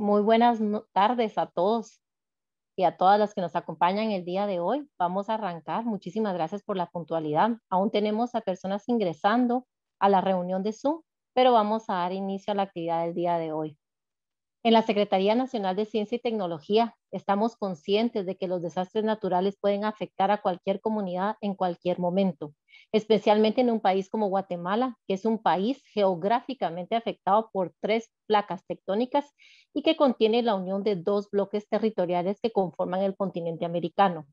Muy buenas tardes a todos y a todas las que nos acompañan el día de hoy. Vamos a arrancar. Muchísimas gracias por la puntualidad. Aún tenemos a personas ingresando a la reunión de Zoom, pero vamos a dar inicio a la actividad del día de hoy. En la Secretaría Nacional de Ciencia y Tecnología estamos conscientes de que los desastres naturales pueden afectar a cualquier comunidad en cualquier momento, especialmente en un país como Guatemala, que es un país geográficamente afectado por tres placas tectónicas y que contiene la unión de dos bloques territoriales que conforman el continente americano.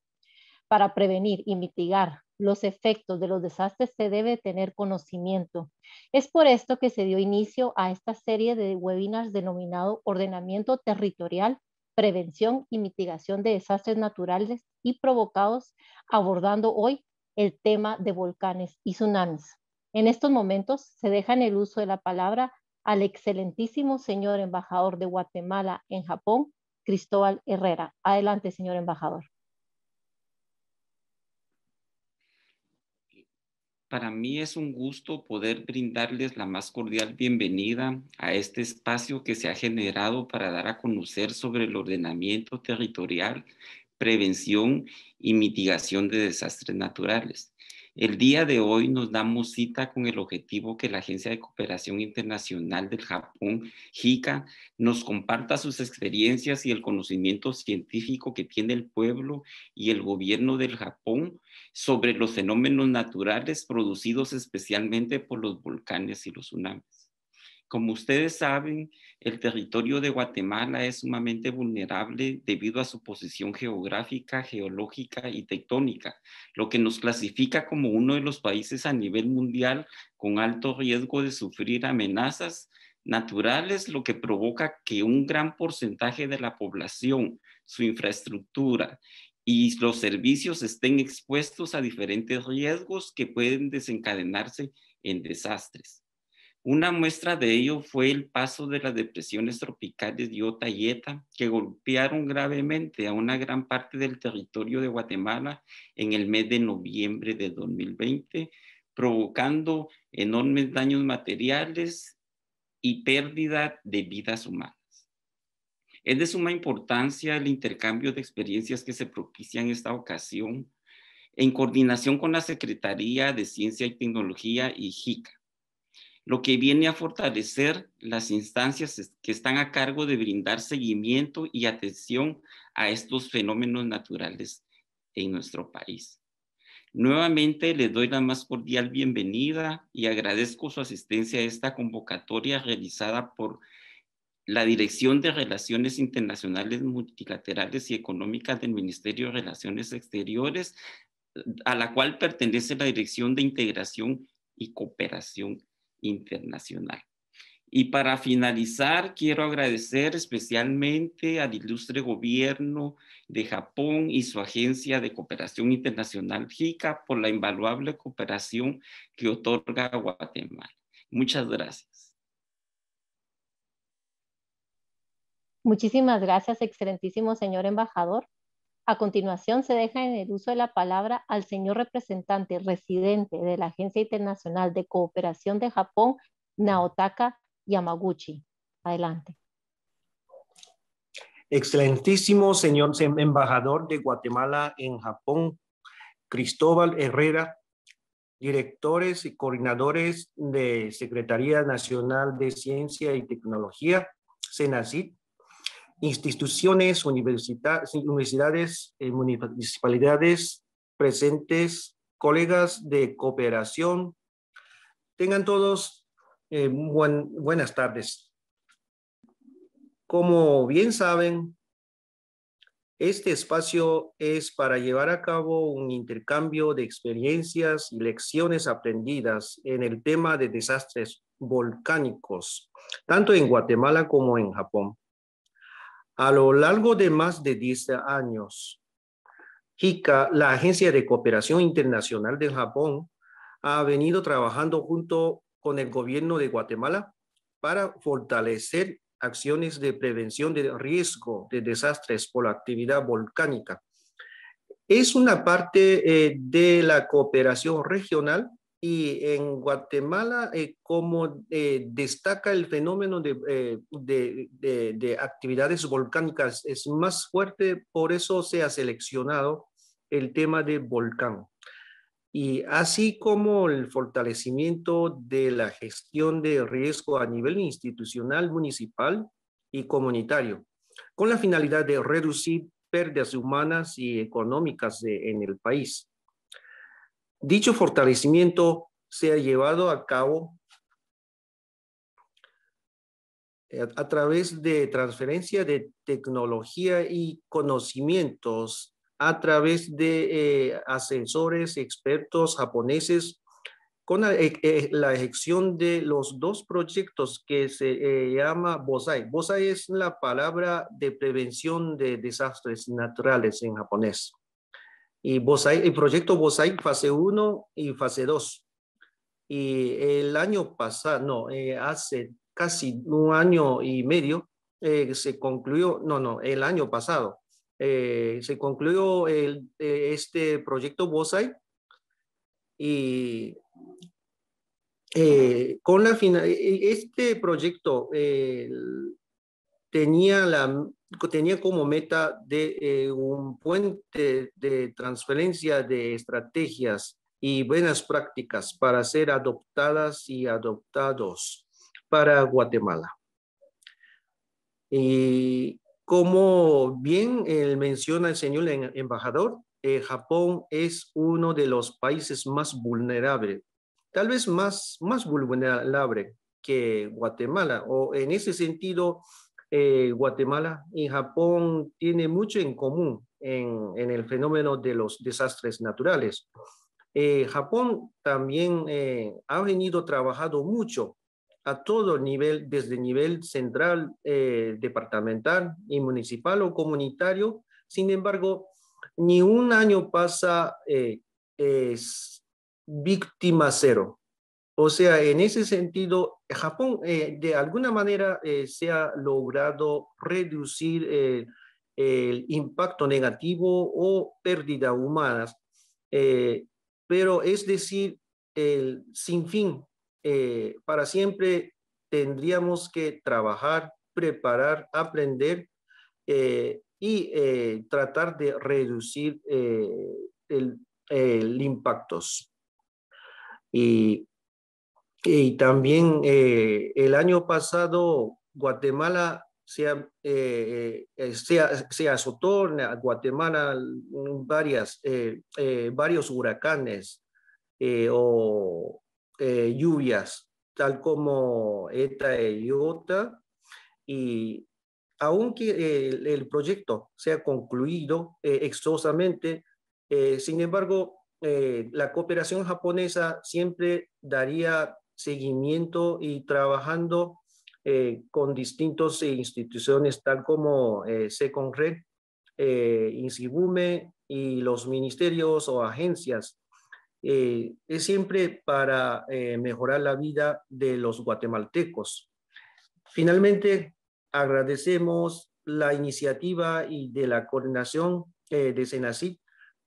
Para prevenir y mitigar los efectos de los desastres se debe tener conocimiento. Es por esto que se dio inicio a esta serie de webinars denominado Ordenamiento Territorial, Prevención y Mitigación de Desastres Naturales y Provocados, abordando hoy el tema de volcanes y tsunamis. En estos momentos se deja en el uso de la palabra al excelentísimo señor embajador de Guatemala en Japón, Cristóbal Herrera. Adelante, señor embajador. Para mí es un gusto poder brindarles la más cordial bienvenida a este espacio que se ha generado para dar a conocer sobre el ordenamiento territorial, prevención y mitigación de desastres naturales. El día de hoy nos damos cita con el objetivo que la Agencia de Cooperación Internacional del Japón, JICA, nos comparta sus experiencias y el conocimiento científico que tiene el pueblo y el gobierno del Japón sobre los fenómenos naturales producidos especialmente por los volcanes y los tsunamis. Como ustedes saben, el territorio de Guatemala es sumamente vulnerable debido a su posición geográfica, geológica y tectónica, lo que nos clasifica como uno de los países a nivel mundial con alto riesgo de sufrir amenazas naturales, lo que provoca que un gran porcentaje de la población, su infraestructura y los servicios estén expuestos a diferentes riesgos que pueden desencadenarse en desastres. Una muestra de ello fue el paso de las depresiones tropicales Iota y Eta, que golpearon gravemente a una gran parte del territorio de Guatemala en el mes de noviembre de 2020, provocando enormes daños materiales y pérdida de vidas humanas. Es de suma importancia el intercambio de experiencias que se propicia en esta ocasión en coordinación con la Secretaría de Ciencia y Tecnología y JICA lo que viene a fortalecer las instancias que están a cargo de brindar seguimiento y atención a estos fenómenos naturales en nuestro país. Nuevamente les doy la más cordial bienvenida y agradezco su asistencia a esta convocatoria realizada por la Dirección de Relaciones Internacionales Multilaterales y Económicas del Ministerio de Relaciones Exteriores, a la cual pertenece la Dirección de Integración y Cooperación internacional. Y para finalizar, quiero agradecer especialmente al ilustre gobierno de Japón y su agencia de cooperación internacional JICA por la invaluable cooperación que otorga a Guatemala. Muchas gracias. Muchísimas gracias, excelentísimo señor embajador. A continuación, se deja en el uso de la palabra al señor representante residente de la Agencia Internacional de Cooperación de Japón, Naotaka Yamaguchi. Adelante. Excelentísimo señor embajador de Guatemala en Japón, Cristóbal Herrera, directores y coordinadores de Secretaría Nacional de Ciencia y Tecnología, SENACIT, instituciones, universidades, eh, municipalidades presentes, colegas de cooperación. Tengan todos eh, buenas tardes. Como bien saben, este espacio es para llevar a cabo un intercambio de experiencias y lecciones aprendidas en el tema de desastres volcánicos, tanto en Guatemala como en Japón. A lo largo de más de 10 años, JICA, la Agencia de Cooperación Internacional de Japón, ha venido trabajando junto con el gobierno de Guatemala para fortalecer acciones de prevención de riesgo de desastres por la actividad volcánica. Es una parte eh, de la cooperación regional y en Guatemala, eh, como eh, destaca el fenómeno de, de, de, actividades volcánicas, es más fuerte, por eso se ha seleccionado el tema de volcán. Y así como el fortalecimiento de la gestión de riesgo a nivel institucional, municipal y comunitario, con la finalidad de reducir pérdidas humanas y económicas en el país. Dicho fortalecimiento se ha llevado a cabo a través de transferencia de tecnología y conocimientos a través de eh, asesores expertos japoneses con la, eh, eh, ejecución de los dos proyectos que se llama BOSAI. BOSAI es la palabra de prevención de desastres naturales en japonés. Y BOSAI, el proyecto BOSAI fase 1 y fase 2. Y el año pasado, no, hace casi un año y medio, se concluyó, no, no, el año pasado, eh, se concluyó el, eh, este proyecto BOSAI y eh, con la final, este proyecto tenía, la, tenía como meta de un puente de transferencia de estrategias y buenas prácticas para ser adoptadas y adoptados para Guatemala. Y como bien menciona el señor embajador, eh, Japón es uno de los países más vulnerables, tal vez más, más vulnerable que Guatemala, o en ese sentido, eh, Guatemala y Japón tienen mucho en común en, el fenómeno de los desastres naturales. Eh, Japón también ha venido trabajando mucho a todo nivel, desde nivel central, eh, departamental y municipal o comunitario. Sin embargo, ni un año pasa eh, es víctima cero. O sea, en ese sentido, Japón eh, de alguna manera se ha logrado reducir el impacto negativo o pérdida humanas, pero es decir, sin fin eh, para siempre tendríamos que trabajar, preparar, aprender eh, y eh, tratar de reducir el, el, impactos. Y, y también el año pasado Guatemala se, se, se azotó a Guatemala varias, varios huracanes o eh, lluvias, tal como ETA y IOTA, y aunque el, proyecto sea concluido eh, exitosamente, eh, sin embargo, la cooperación japonesa siempre daría seguimiento y trabajando con distintas instituciones, tal como SECONRED, INSIBUME y los ministerios o agencias eh, es siempre para eh, mejorar la vida de los guatemaltecos. Finalmente, agradecemos la iniciativa y de la coordinación eh, de Senacid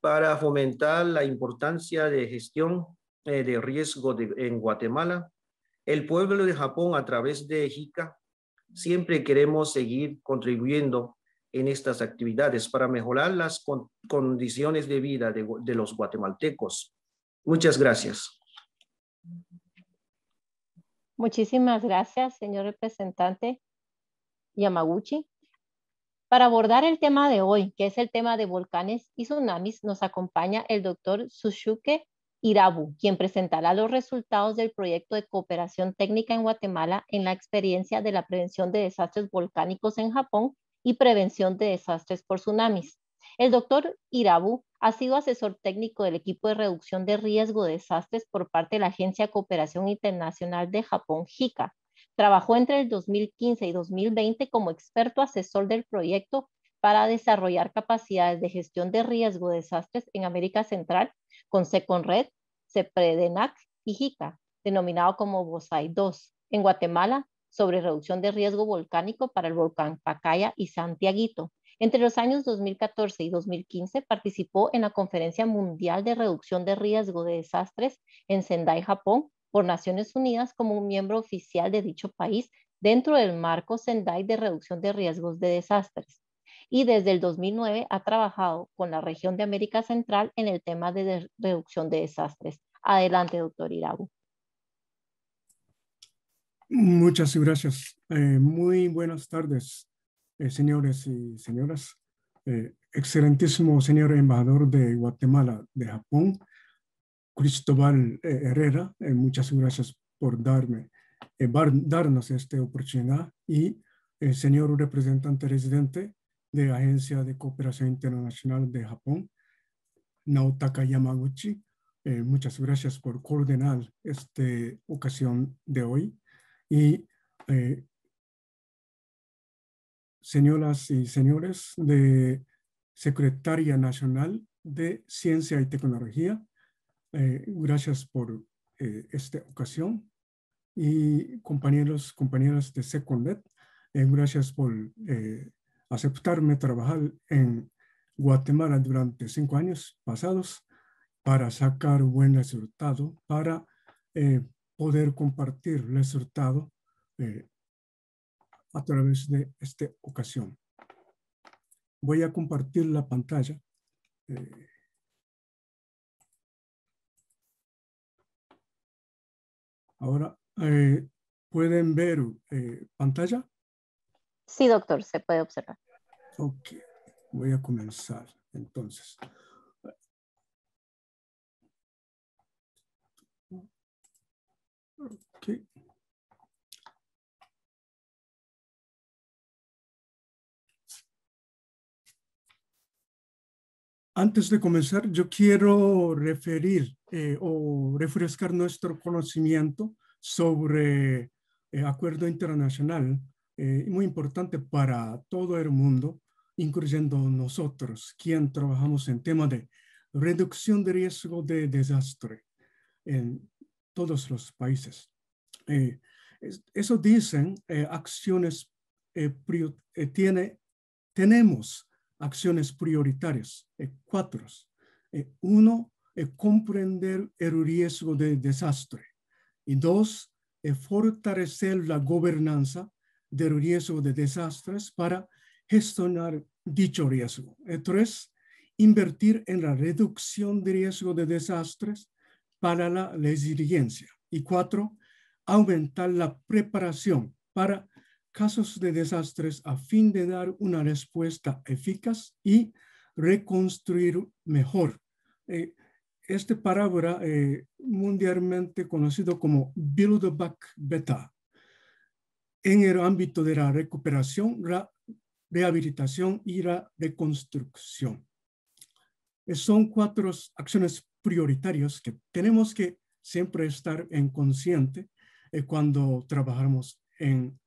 para fomentar la importancia de gestión de riesgo en Guatemala. El pueblo de Japón a través de JICA siempre queremos seguir contribuyendo en estas actividades para mejorar las condiciones de vida de los guatemaltecos Muchas gracias. Muchísimas gracias, señor representante Yamaguchi. Para abordar el tema de hoy, que es el tema de volcanes y tsunamis, nos acompaña el doctor Sushuke Irabu, quien presentará los resultados del proyecto de cooperación técnica en Guatemala en la experiencia de la prevención de desastres volcánicos en Japón y prevención de desastres por tsunamis. El doctor Irabu ha sido asesor técnico del equipo de reducción de riesgo de desastres por parte de la Agencia de Cooperación Internacional de Japón, JICA. Trabajó entre el 2015 y 2020 como experto asesor del proyecto para desarrollar capacidades de gestión de riesgo de desastres en América Central con SECONRED, CEPREDENAC y JICA, denominado como BOSAI 2, en Guatemala sobre reducción de riesgo volcánico para el volcán Pacaya y Santiaguito Entre los años 2014 y 2015 participó en la Conferencia Mundial de Reducción de Riesgo de Desastres en Sendai, Japón, por Naciones Unidas como un miembro oficial de dicho país dentro del marco Sendai de Reducción de Riesgos de Desastres. Y desde el 2009 ha trabajado con la región de América Central en el tema de reducción de desastres. Adelante, doctor Irabu. Muchas gracias. Eh, muy buenas tardes, eh, señores y señoras. Eh, excelentísimo señor embajador de Guatemala, de Japón, Cristóbal Herrera, muchas gracias por darme, darnos esta oportunidad y el señor representante residente de la Agencia de Cooperación Internacional de Japón, Naotaka Yamaguchi. muchas gracias por coordinar esta ocasión de hoy. Y eh, señoras y señores de Secretaria Nacional de Ciencia y Tecnología, eh, gracias por eh, esta ocasión. Y compañeros, compañeras de Secondet, gracias por aceptarme trabajar en Guatemala durante cinco años pasados para sacar buen resultado, para poder compartir el resultado eh, a través de esta ocasión. Voy a compartir la pantalla. Eh, ahora, eh, ¿pueden ver pantalla? Sí, doctor, se puede observar. Ok, voy a comenzar entonces. Antes de comenzar, yo quiero referir eh, o refrescar nuestro conocimiento sobre el eh, acuerdo internacional, eh, muy importante para todo el mundo, incluyendo nosotros, quien trabajamos en tema de reducción de riesgo de desastre en todos los países. eso dicen acciones, tiene, tenemos acciones prioritarias. Eh, cuatro. Eh, uno, eh, comprender el riesgo de desastre. Y dos, fortalecer la gobernanza del riesgo de desastres para gestionar dicho riesgo. Y tres, invertir en la reducción de riesgo de desastres para la resiliencia. Y cuatro, aumentar la preparación para casos de desastres a fin de dar una respuesta eficaz y reconstruir mejor. Eh, esta palabra eh, mundialmente conocido como Build Back Better en el ámbito de la recuperación, la rehabilitación y la reconstrucción. Eh, son cuatro acciones prioritarias que tenemos que siempre estar en consciente cuando trabajamos en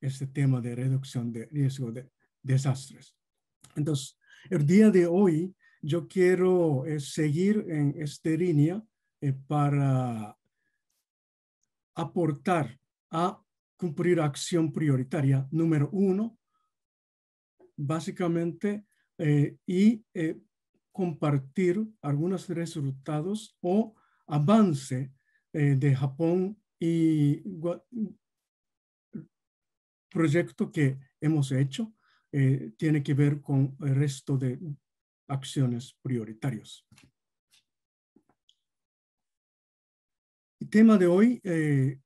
este tema de reducción de riesgo de desastres. Entonces, el día de hoy yo quiero eh, seguir en esta línea eh, para aportar a cumplir acción prioritaria número uno, básicamente, eh, y compartir algunos resultados o avance de Japón y proyecto que hemos hecho eh, tiene que ver con el resto de acciones prioritarias. El tema de hoy, eh,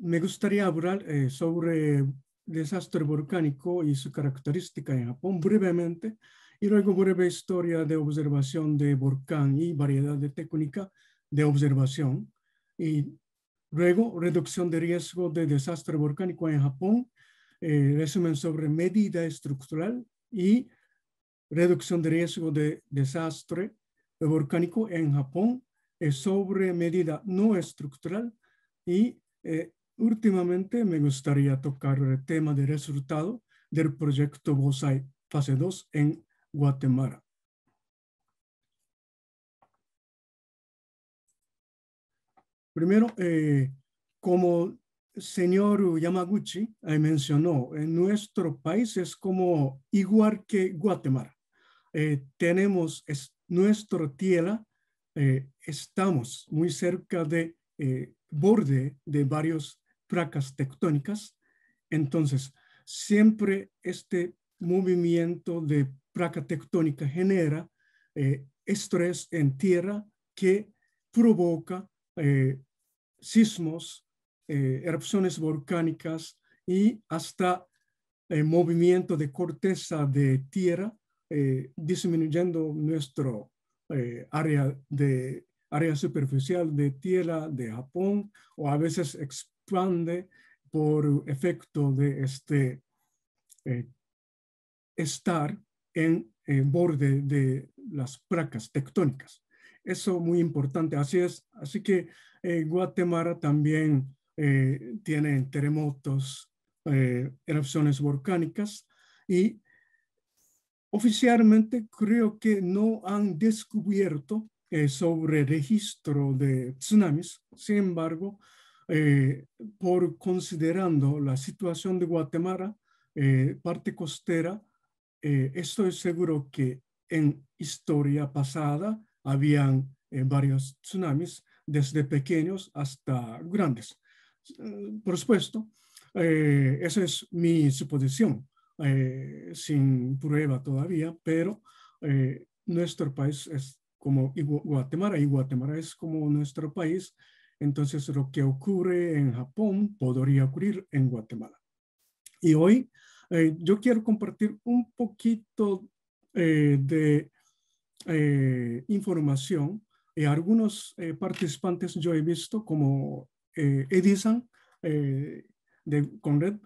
me gustaría hablar eh, sobre desastre volcánico y su característica en Japón brevemente y luego breve historia de observación de volcán y variedad de técnica de observación y luego reducción de riesgo de desastre volcánico en Japón eh, resumen sobre medida estructural y reducción de riesgo de desastre volcánico en Japón, eh, sobre medida no estructural y eh, últimamente me gustaría tocar el tema de resultado del proyecto BOSAI fase 2 en Guatemala. Primero, como señor Yamaguchi mencionó, en nuestro país es como igual que Guatemala. tenemos es, nuestra tierra, estamos muy cerca de borde de varias placas tectónicas. Entonces, siempre este movimiento de placa tectónica genera eh, estrés en tierra que provoca eh, sismos, eh, erupciones volcánicas y hasta movimiento de corteza de tierra, disminuyendo nuestro área de área superficial de tierra de Japón o a veces expande por efecto de este estar en, borde de las placas tectónicas. Eso muy importante. Así es. Así que eh, Guatemala también eh, tiene terremotos, eh, erupciones volcánicas y oficialmente creo que no han descubierto sobre registro de tsunamis. Sin embargo, por considerando la situación de Guatemala, parte costera, eh, estoy seguro que en historia pasada habían eh, varios tsunamis, desde pequeños hasta grandes. Eh, por supuesto, esa es mi suposición, sin prueba todavía, pero nuestro país es como Guatemala y Guatemala es como nuestro país, entonces lo que ocurre en Japón podría ocurrir en Guatemala. Y hoy eh, yo quiero compartir un poquito eh, de eh, información. algunos participantes yo he visto como Edison de Conred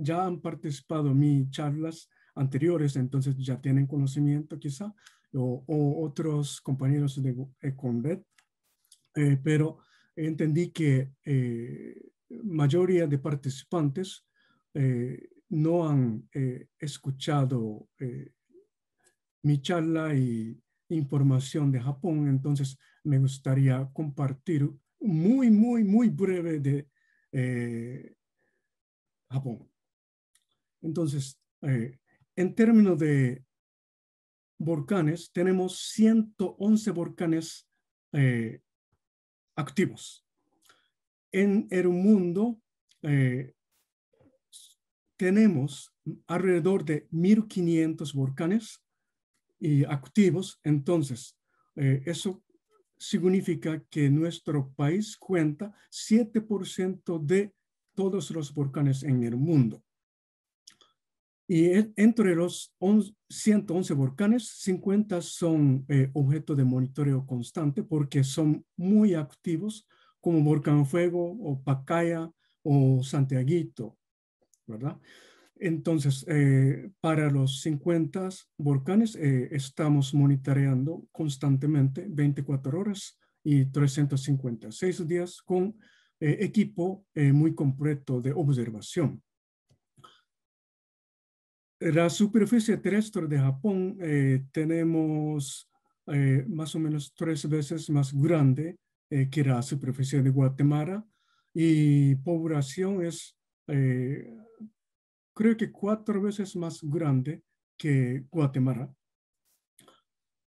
ya han participado en mis charlas anteriores, entonces ya tienen conocimiento quizá, o, otros compañeros de Conred, pero entendí que mayoría de participantes no han eh, escuchado eh, mi charla y información de Japón, entonces me gustaría compartir muy, muy, muy breve de eh, Japón. Entonces, en términos de volcanes, tenemos 111 volcanes activos. En el mundo tenemos alrededor de 1.500 volcanes y activos. Entonces, eh, eso significa que nuestro país cuenta 7% de todos los volcanes en el mundo. Y entre los 111 volcanes, 50 son eh, objeto de monitoreo constante porque son muy activos, como Volcán Fuego o Pacaya o Santiaguito. ¿verdad? Entonces, eh, para los 50 volcanes eh, estamos monitoreando constantemente 24 horas y 356 días con equipo muy completo de observación. La superficie terrestre de Japón tenemos más o menos tres veces más grande que la superficie de Guatemala y población es creo que cuatro veces más grande que Guatemala.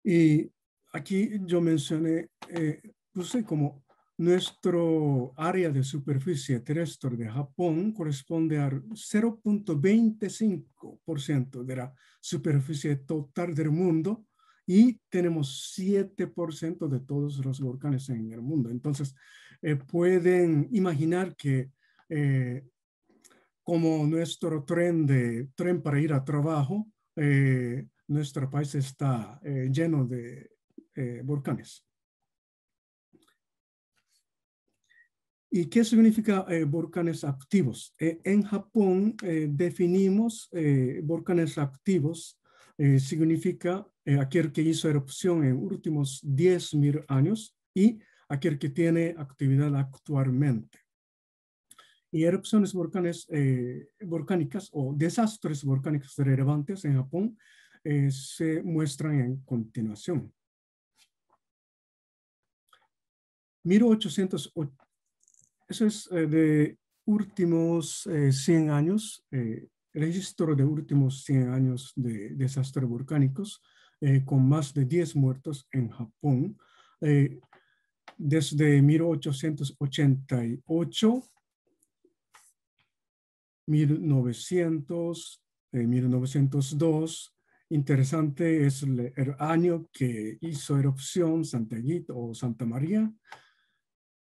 Y aquí yo mencioné, eh, puse como nuestro área de superficie terrestre de Japón corresponde al 0.25% de la superficie total del mundo y tenemos 7% de todos los volcanes en el mundo. Entonces, eh, pueden imaginar que eh, como nuestro tren, de, tren para ir a trabajo, eh, nuestro país está eh, lleno de volcanes. ¿Y qué significa volcanes activos? en Japón definimos volcanes activos, significa aquel que hizo erupción en últimos 10.000 años y aquel que tiene actividad actualmente y erupciones eh, volcánicas o desastres volcánicos relevantes en Japón eh, se muestran en continuación. 1808, eso es eh, de últimos 100 años, registro de últimos 100 años de desastres volcánicos, con más de 10 muertos en Japón. desde 1888 1900, 1902. Interesante es el, año que hizo erupción Santa Gita o Santa María.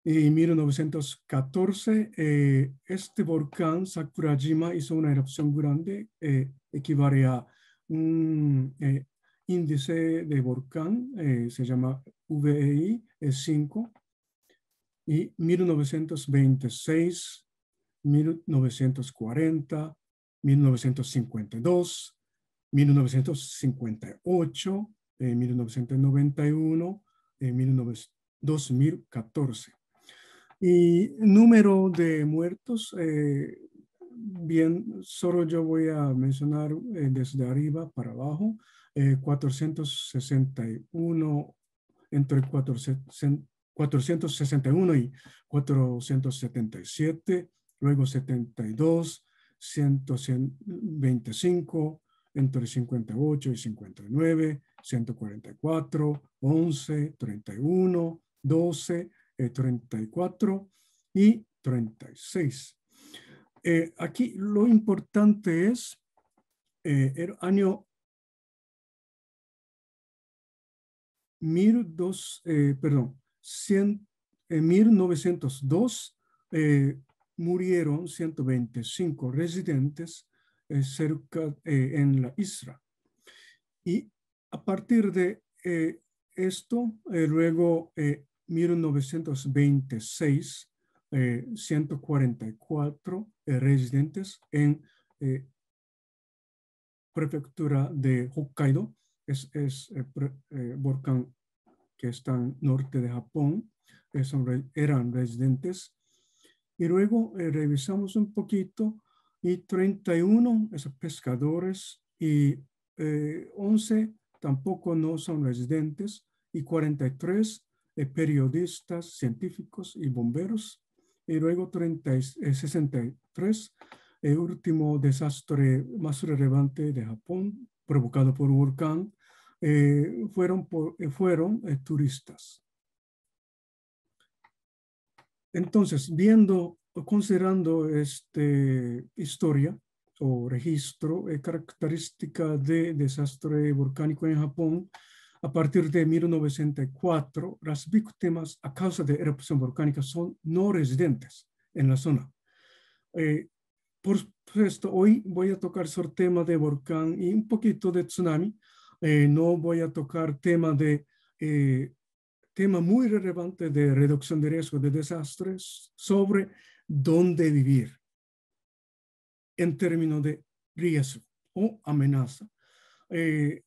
En 1914, eh, este volcán Sakurajima hizo una erupción grande, eh, equivale a un eh, índice de volcán, se llama VEI, es 5. Y 1926, 1940, 1952, 1958, 1991, 2014. Y número de muertos, eh, bien, solo yo voy a mencionar eh, desde arriba para abajo, 461, eh, entre 461 y 477 luego 72, 125, entre 58 y 59, 144, 11, 31, 12, 34 y 36. Eh, aquí lo importante es eh, el año 12, eh, perdón, 100, 1902 murieron 125 residentes eh, cerca eh, en la isla. Y a partir de eh, esto, luego 1926, 144 residentes en prefectura de Hokkaido, es, es volcán que está al norte de Japón, eran residentes. Y luego eh, revisamos un poquito. Y 31 esos pescadores y 11 eh, tampoco no son residentes. Y 43 eh, periodistas, científicos y bomberos. Y luego 30, 63, el último desastre más relevante de Japón, provocado por un volcán, fueron, fueron turistas. Entonces, viendo, considerando esta historia o registro eh, característica de desastre volcánico en Japón, a partir de 1904, las víctimas a causa de erupción volcánica son no residentes en la zona. Eh, por supuesto, hoy voy a tocar sobre tema de volcán y un poquito de tsunami. Eh, no voy a tocar tema de tema muy relevante de reducción de riesgo de desastres sobre dónde vivir en términos de riesgo o amenaza. Eh,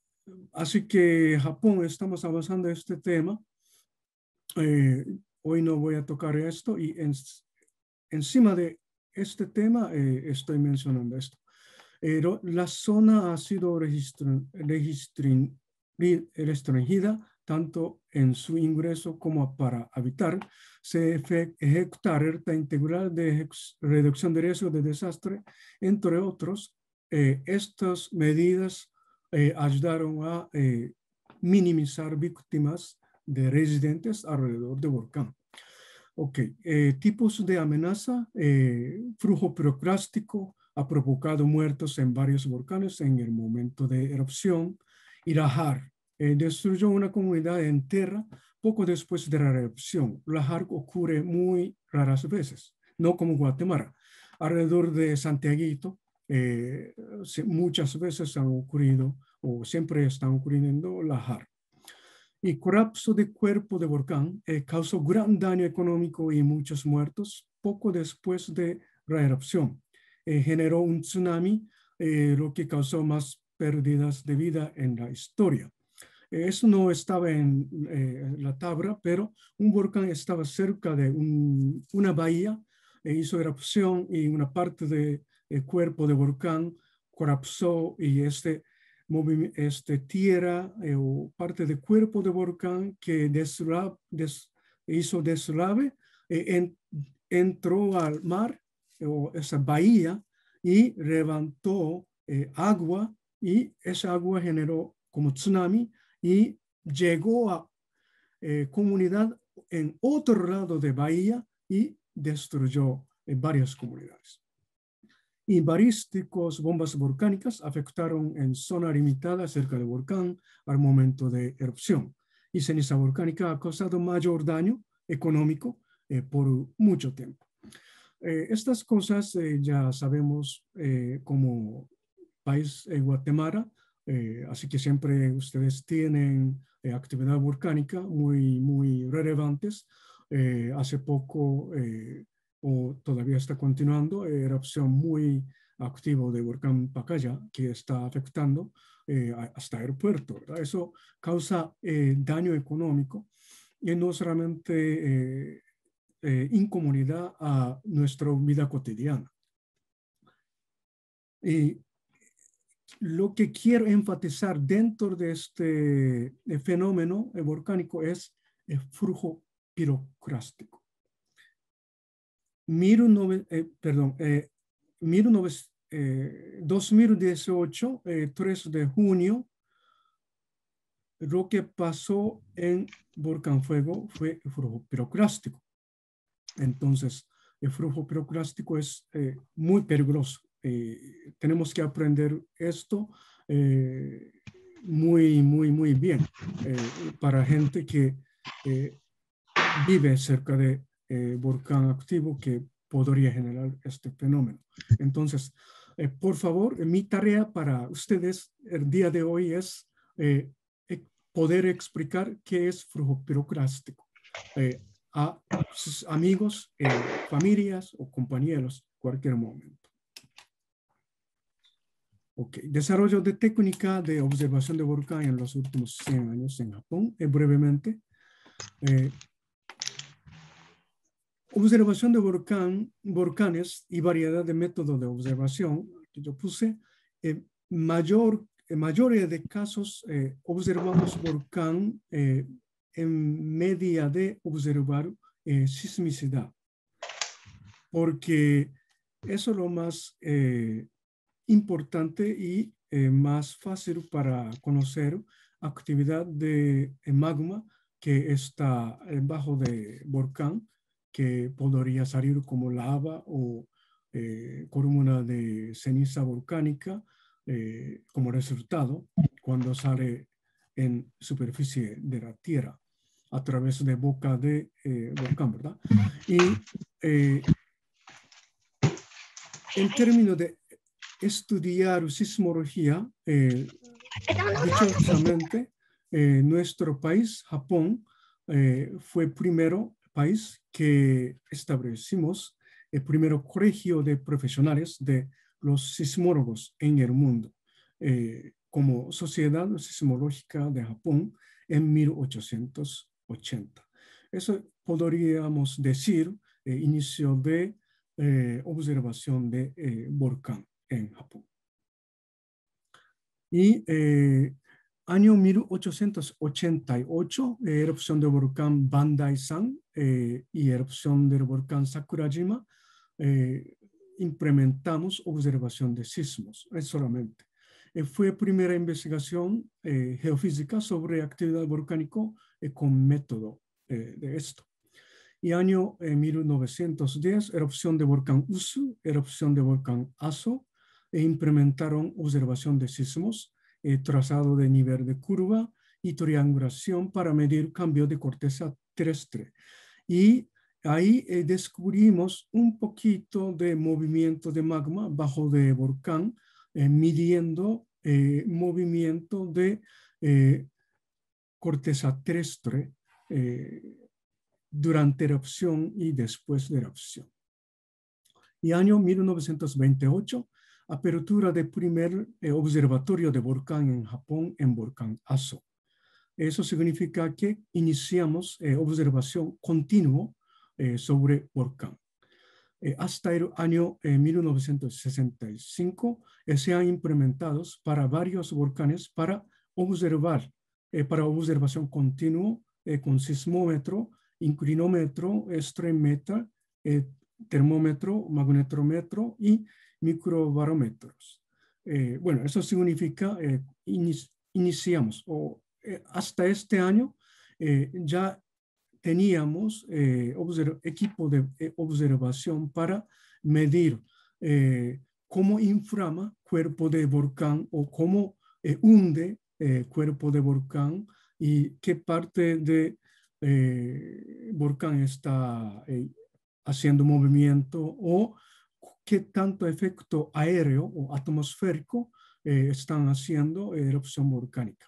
así que Japón estamos avanzando en este tema. Eh, hoy no voy a tocar esto y encima de este tema eh, estoy mencionando esto. Pero la zona ha sido restringida tanto en su ingreso como para habitar, se ejecuta alerta integral de reducción de riesgo de desastre, entre otros. Eh, estas medidas eh, ayudaron a eh, minimizar víctimas de residentes alrededor del volcán. Ok, tipos de amenaza, flujo piroclástico ha provocado muertos en varios volcanes en el momento de erupción. Irahar, eh, destruyó una comunidad entera poco después de la erupción. HARC ocurre muy raras veces, no como Guatemala. Alrededor de Santiaguito, eh, muchas veces han ocurrido o siempre están ocurriendo la HARC. Y colapso de cuerpo de volcán eh, causó gran daño económico y muchos muertos poco después de la erupción. generó un tsunami, lo que causó más pérdidas de vida en la historia. Eso no estaba en eh, la tabla, pero un volcán estaba cerca de una bahía, e hizo erupción y una parte del cuerpo de volcán colapsó y este, este tierra eh, o parte del cuerpo de volcán que hizo deslave eh, entró al mar o esa bahía y levantó agua y esa agua generó como tsunami y llegó a comunidad en otro lado de bahía y destruyó varias comunidades y barísticos bombas volcánicas afectaron en zona limitada cerca del volcán al momento de erupción. Y ceniza volcánica ha causado mayor daño económico eh, por mucho tiempo. Eh, estas cosas eh, ya sabemos como país Guatemala, así que siempre ustedes tienen actividad volcánica muy, muy relevantes. hace poco o todavía está continuando, eh, erupción muy activo de volcán Pacaya que está afectando eh, hasta el puerto. Eso causa eh, daño económico y no solamente incomodidad a nuestra vida cotidiana. Y lo que quiero enfatizar dentro de este fenómeno volcánico es el flujo piroclástico. 19, eh, perdón, eh, 2018, 3 eh, de junio, lo que pasó en Volcán Fuego fue flujo piroclástico. Entonces, el flujo piroclástico es eh, muy peligroso. tenemos que aprender esto muy, muy, muy bien para gente que vive cerca de eh, volcán activo que podría generar este fenómeno. Entonces, eh, por favor, mi tarea para ustedes el día de hoy es eh, poder explicar qué es flujo piroclástico a sus amigos, familias o compañeros cualquier momento. Ok, desarrollo de técnica de observación de volcán en los últimos 100 años en Japón. brevemente, observación de volcán, volcanes y variedad de métodos de observación que yo puse, eh, mayor, en mayoría de casos eh, observamos volcán eh, en media de observar eh, sismicidad, porque eso es lo más importante y más fácil para conocer actividad de magma que está bajo de volcán que podría salir como lava o eh, columna de ceniza volcánica eh, como resultado cuando sale en superficie de la Tierra a través de boca de eh, volcán, ¿verdad? Y eh, en términos de estudiar sismología, dichosamente, nuestro país, Japón, fue primero país que establecimos el primer colegio de profesionales de los sismólogos en el mundo, eh, como Sociedad Sismológica de Japón en 1880. Eso podríamos decir el inicio de eh, observación de eh, volcán en Japón. Y Año 1888, eh, erupción del volcán Bandai-san eh, y erupción del volcán Sakurajima, eh, implementamos observación de sismos, es solamente. fue primera investigación geofísica sobre actividad volcánica con método de esto. Y año 1910, erupción de volcán Usu, erupción de volcán Aso, e implementaron observación de sismos eh, trazado de nivel de curva y triangulación para medir cambio de corteza terrestre. Y ahí eh, descubrimos un poquito de movimiento de magma bajo de volcán, eh, midiendo movimiento de corteza terrestre durante erupción y después de erupción. Y año 1928 apertura del primer eh, observatorio de volcán en Japón en volcán Aso. Eso significa que iniciamos eh, observación continua eh, sobre volcán. hasta el año 1965 se han implementado para varios volcanes para observar, para observación continua con sismómetro, inclinómetro, extreméter, termómetro, magnetómetro y microbarómetros. bueno, eso significa iniciamos o hasta este año ya teníamos equipo de observación para medir cómo inflama cuerpo de volcán o cómo hunde cuerpo de volcán y qué parte de eh, volcán está eh, haciendo movimiento o qué tanto efecto aéreo o atmosférico eh, están haciendo erupción volcánica.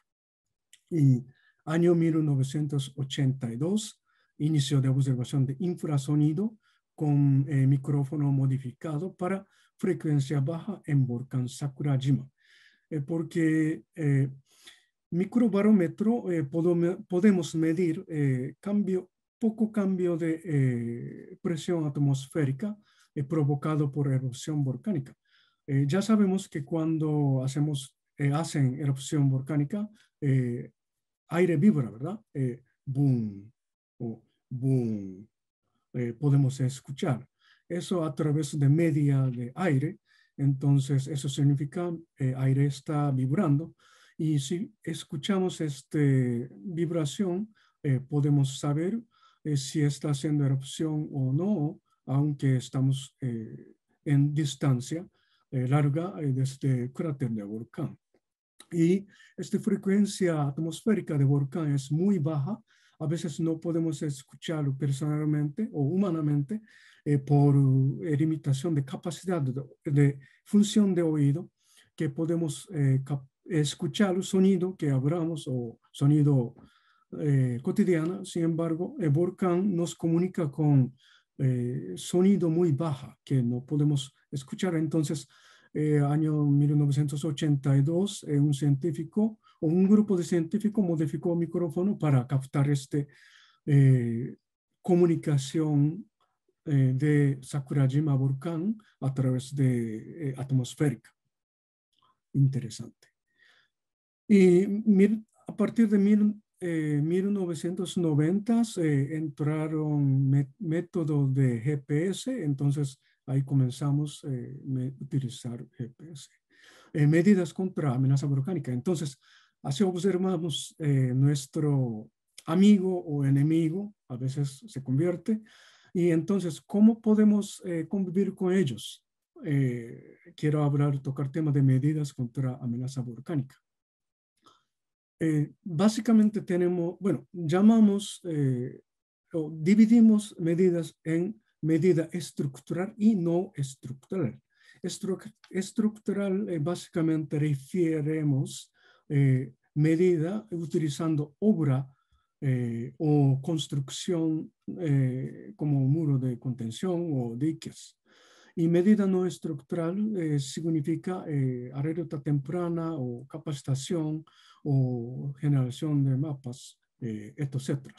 Y año 1982, inicio de observación de infrasonido con micrófono modificado para frecuencia baja en volcán Sakurajima. porque microbarómetro eh, podemos medir eh, cambio, poco cambio de eh, presión atmosférica provocado por erupción volcánica. ya sabemos que cuando hacemos, hacen erupción volcánica, aire vibra, ¿verdad? boom, o boom, podemos escuchar. Eso a través de media de aire, entonces eso significa aire está vibrando y si escuchamos esta vibración, eh, podemos saber eh, si está haciendo erupción o no, aunque estamos eh, en distancia larga desde el cráter de volcán. Y esta frecuencia atmosférica de volcán es muy baja. A veces no podemos escucharlo personalmente o humanamente por limitación de capacidad de, función de oído que podemos captar escuchar el sonido que hablamos o sonido eh, cotidiano, sin embargo, el volcán nos comunica con eh, sonido muy baja que no podemos escuchar. Entonces, eh, año 1982, eh, un científico o un grupo de científicos modificó el micrófono para captar este comunicación de Sakurajima volcán a través de atmosférica. Interesante. Y a partir de mil, 1990 eh, eh, entraron métodos de GPS, entonces ahí comenzamos a eh, utilizar GPS. medidas contra amenaza volcánica. Entonces, así observamos nuestro amigo o enemigo, a veces se convierte, y entonces, ¿cómo podemos convivir con ellos? quiero hablar, tocar tema de medidas contra amenaza volcánica. Eh, básicamente tenemos, bueno, llamamos eh, o dividimos medidas en medida estructural y no estructural. estructural eh, básicamente refieremos medida utilizando obra o construcción como muro de contención o diques. Y medida no estructural significa alerta temprana o capacitación o generación de mapas, eh, etc.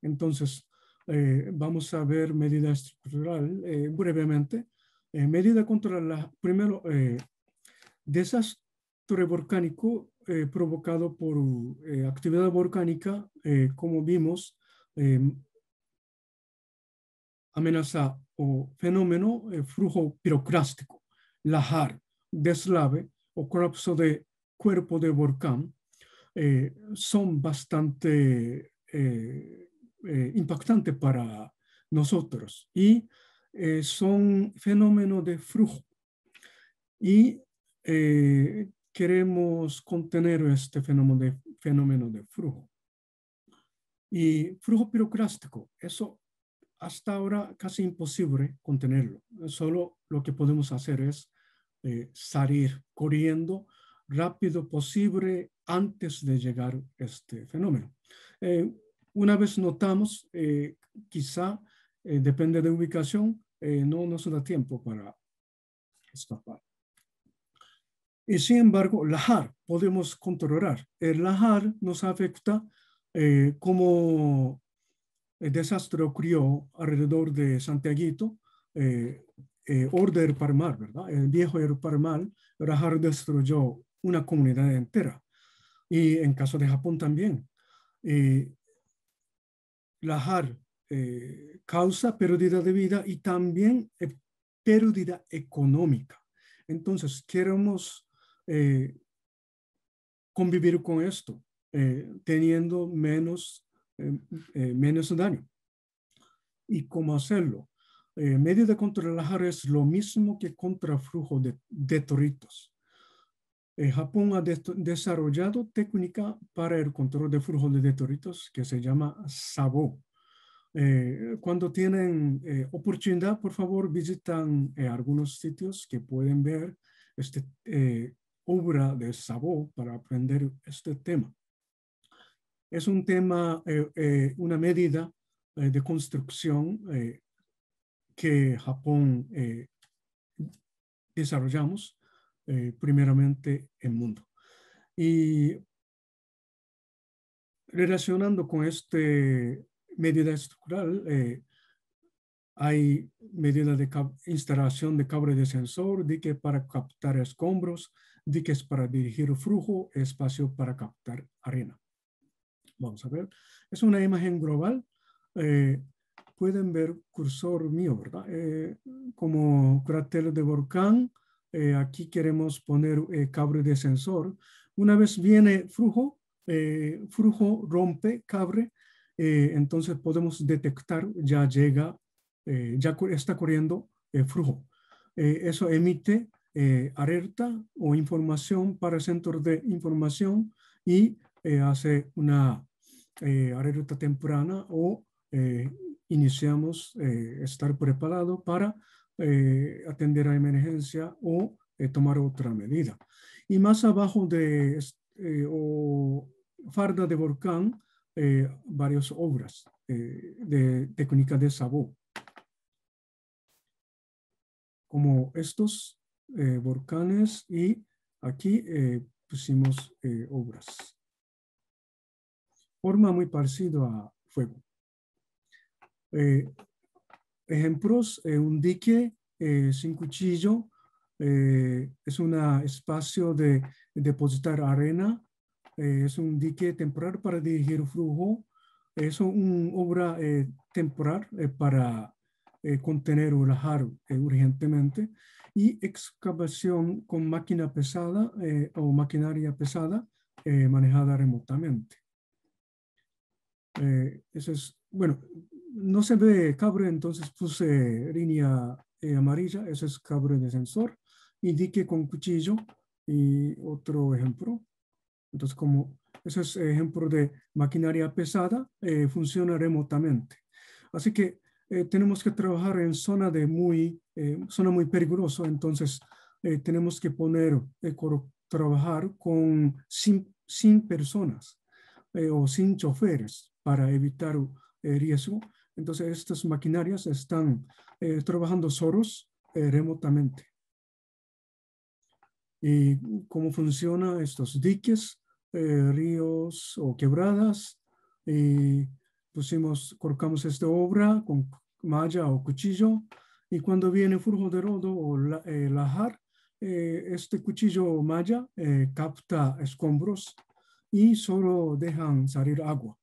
Entonces, eh, vamos a ver medida estructural eh, brevemente. medida contra la, primero, desastre volcánico provocado por actividad volcánica, como vimos, amenaza o fenómeno, flujo piroclástico, lajar, deslave o colapso de cuerpo de volcán, eh, son bastante eh, eh, impactantes para nosotros y son fenómenos de flujo. Y queremos contener este fenómeno de, fenómeno de flujo. Y flujo piroclástico, eso hasta ahora casi imposible contenerlo. Solo lo que podemos hacer es salir corriendo rápido posible antes de llegar este fenómeno. Eh, una vez notamos, eh, quizá eh, depende de ubicación, no nos da tiempo para escapar. Y sin embargo, la HAR podemos controlar. El LAHAR nos afecta como el desastre ocurrió alrededor de Santiaguito, eh, Order Parmal, ¿verdad? El viejo Parmal, LAHAR destruyó una comunidad entera. Y en caso de Japón también. Eh, la JAR causa pérdida de vida y también pérdida económica. Entonces, queremos convivir con esto, teniendo menos, menos daño. ¿Y cómo hacerlo? Eh, medio de controlar es lo mismo que contraflujo de, detritos. Eh, Japón ha desarrollado técnica para el control de flujo de detritos que se llama SABO. Eh, cuando tienen eh, oportunidad, por favor, visitan algunos sitios que pueden ver esta obra de SABO para aprender este tema. Es un tema, una medida de construcción que Japón eh, desarrollamos eh, primeramente en mundo. Y relacionando con este medida estructural, eh, hay medida de instalación de cable de sensor, dique para captar escombros, diques para dirigir flujo, espacio para captar arena. Vamos a ver. Es una imagen global pueden ver cursor mío, ¿verdad? Eh, como cráter de volcán, eh, aquí queremos poner eh, cable de sensor. Una vez viene flujo, flujo rompe cable, entonces podemos detectar, ya llega, ya está corriendo flujo. eso emite alerta o información para el centro de información y hace una alerta temprana o iniciamos eh, estar preparado para eh, atender a emergencia o eh, tomar otra medida. Y más abajo de o farda de volcán, varias obras de técnica de sabor. Como estos volcanes y aquí pusimos obras. Forma muy parecida a fuego. Eh, ejemplos, eh, un dique eh, sin cuchillo es un espacio de, depositar arena, es un dique temporal para dirigir flujo, es una obra temporal para contener o relajar urgentemente y excavación con máquina pesada o maquinaria pesada manejada remotamente. Eso es, bueno, no se ve cabre, entonces puse línea eh, amarilla, ese es cabre de sensor, y dique con cuchillo y otro ejemplo. Entonces, como ese es ejemplo de maquinaria pesada, eh, funciona remotamente. Así que eh, tenemos que trabajar en zona de muy, zona muy peligrosa, entonces tenemos que poner, trabajar con sin, sin personas o sin choferes para evitar riesgo entonces, estas maquinarias están eh, trabajando solos eh, remotamente. ¿Y cómo funcionan estos diques, eh, ríos o quebradas? Y pusimos, colocamos esta obra con malla o cuchillo y cuando viene flujo de rodo o la, lajar, este cuchillo o malla capta escombros y solo dejan salir agua.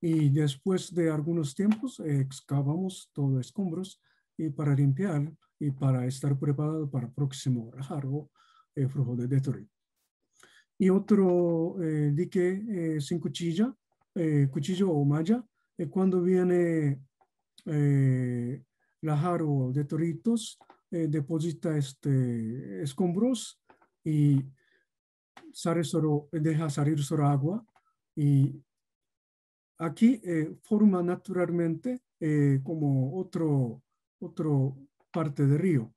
Y después de algunos tiempos excavamos todo escombros y para limpiar y para estar preparado para el próximo rajargo el eh, flujo de Detroit. Y otro eh, dique eh, sin cuchilla, cuchillo o malla, cuando viene lajar o detritos, deposita este escombros y sale solo, deja salir solo agua y aquí forma naturalmente como otro, otro parte de río.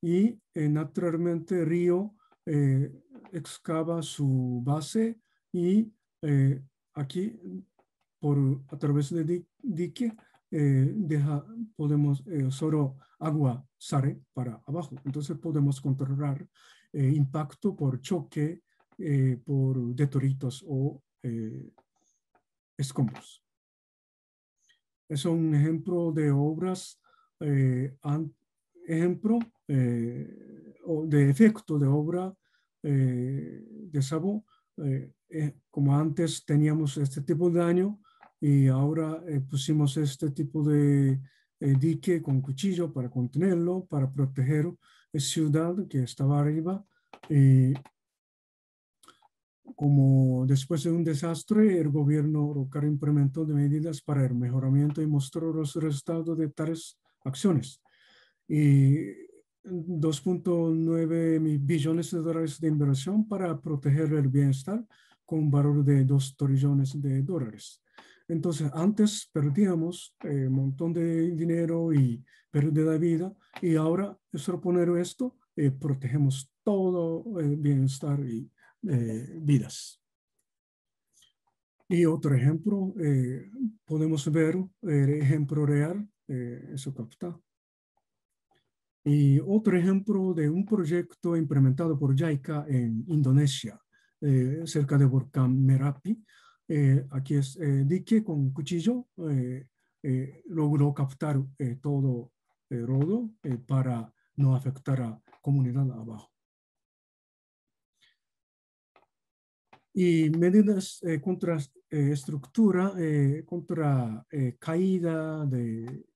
Y eh, naturalmente río excava su base y aquí por, a través de dique deja, podemos solo agua sale para abajo. Entonces podemos controlar impacto por choque, por detritos o escombros. Es un ejemplo de obras, eh, ejemplo eh, de efecto de obra eh, de Sabo. como antes teníamos este tipo de daño, y ahora pusimos este tipo de dique con cuchillo para contenerlo, para proteger la ciudad que estaba arriba. Y como después de un desastre, el gobierno local implementó medidas para el mejoramiento y mostró los resultados de tales acciones. Y 2.9 billones de dólares de inversión para proteger el bienestar con un valor de 2 trillones de dólares. Entonces, antes perdíamos un montón de dinero y pérdida de vida y ahora, solo poner esto, eh, protegemos todo el bienestar y eh, vidas. Y otro ejemplo, eh, podemos ver el ejemplo real, eso capta. Y otro ejemplo de un proyecto implementado por JICA en Indonesia, cerca de volcán Merapi, eh, aquí es eh, dique con cuchillo, eh, logró captar todo el rodo para no afectar a comunidad abajo. Y medidas contra estructura, contra caída de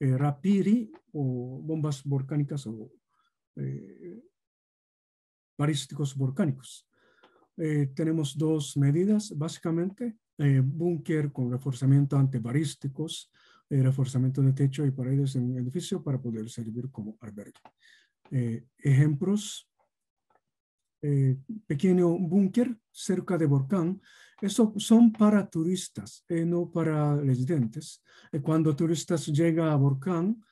rapiri o bombas volcánicas o balísticos volcánicos. Eh, tenemos dos medidas, básicamente, eh, búnker con reforzamiento antibarísticos, eh, reforzamiento de techo y paredes en el edificio para poder servir como albergue. ejemplos, pequeño búnker cerca de volcán, eso son para turistas, no para residentes. cuando turistas llegan a volcán,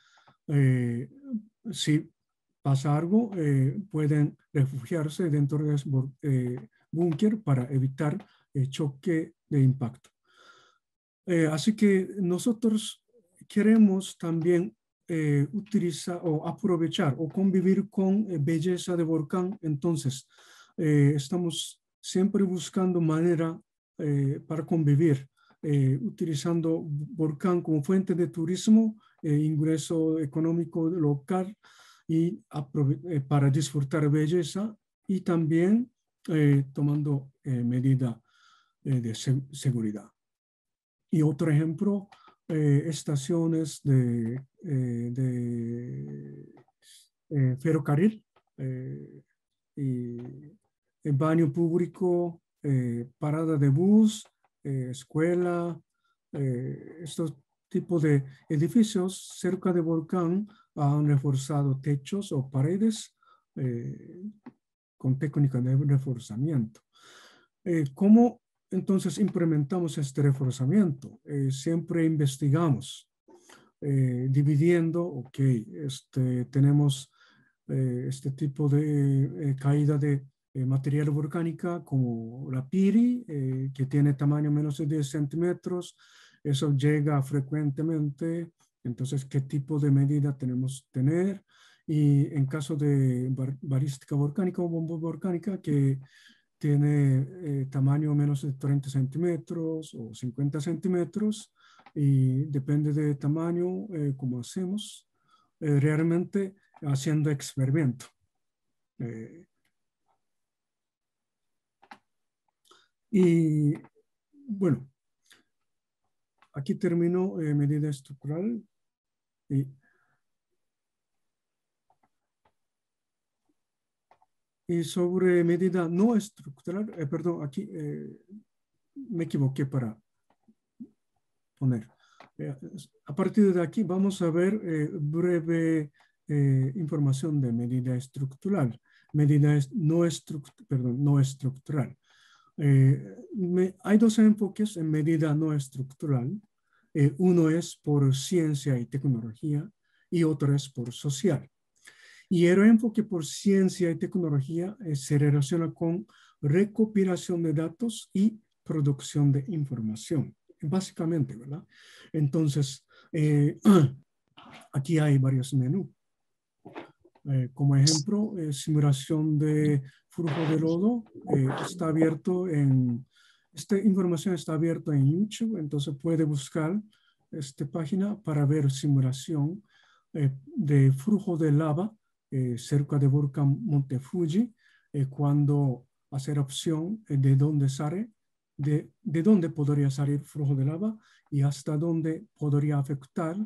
si pasa algo, pueden refugiarse dentro de búnker para evitar el choque de impacto. Eh, así que nosotros queremos también eh, utilizar o aprovechar o convivir con eh, belleza de volcán. Entonces, estamos siempre buscando manera para convivir, utilizando volcán como fuente de turismo, ingreso económico local y para disfrutar belleza y también eh, tomando eh, medidas eh, de seguridad. Y otro ejemplo, estaciones de, de ferrocarril y baño público, parada de bus, escuela, estos tipos de edificios cerca de volcán han reforzado techos o paredes con técnica de reforzamiento. Eh, ¿Cómo entonces implementamos este reforzamiento? Eh, siempre investigamos, eh, dividiendo, ok, este, tenemos este tipo de caída de material volcánica como la piri, que tiene tamaño menos de 10 centímetros, eso llega frecuentemente, entonces, ¿qué tipo de medida tenemos que tener? Y en caso de barística volcánica o bomba volcánica que tiene eh, tamaño menos de 30 centímetros o 50 centímetros y depende de tamaño eh, como hacemos, eh, realmente haciendo experimento. y bueno, aquí termino medida estructural. Y Y sobre medida no estructural, eh, perdón, aquí eh, me equivoqué para Eh, a partir de aquí vamos a ver breve información de medida estructural, medida no, perdón, no estructural. hay dos enfoques en medida no estructural. uno es por ciencia y tecnología y otro es por social. Y el enfoque por ciencia y tecnología eh, se relaciona con recopilación de datos y producción de información, básicamente, ¿verdad? Entonces, eh, aquí hay varios menús. Eh, como ejemplo, simulación de flujo de lodo está abierto en, esta información está abierta en YouTube, entonces puede buscar esta página para ver simulación de flujo de lava eh, cerca de volcán Monte Fuji, eh, cuando hacer opción eh, de dónde sale de, de dónde podría salir flujo de lava y hasta dónde podría afectar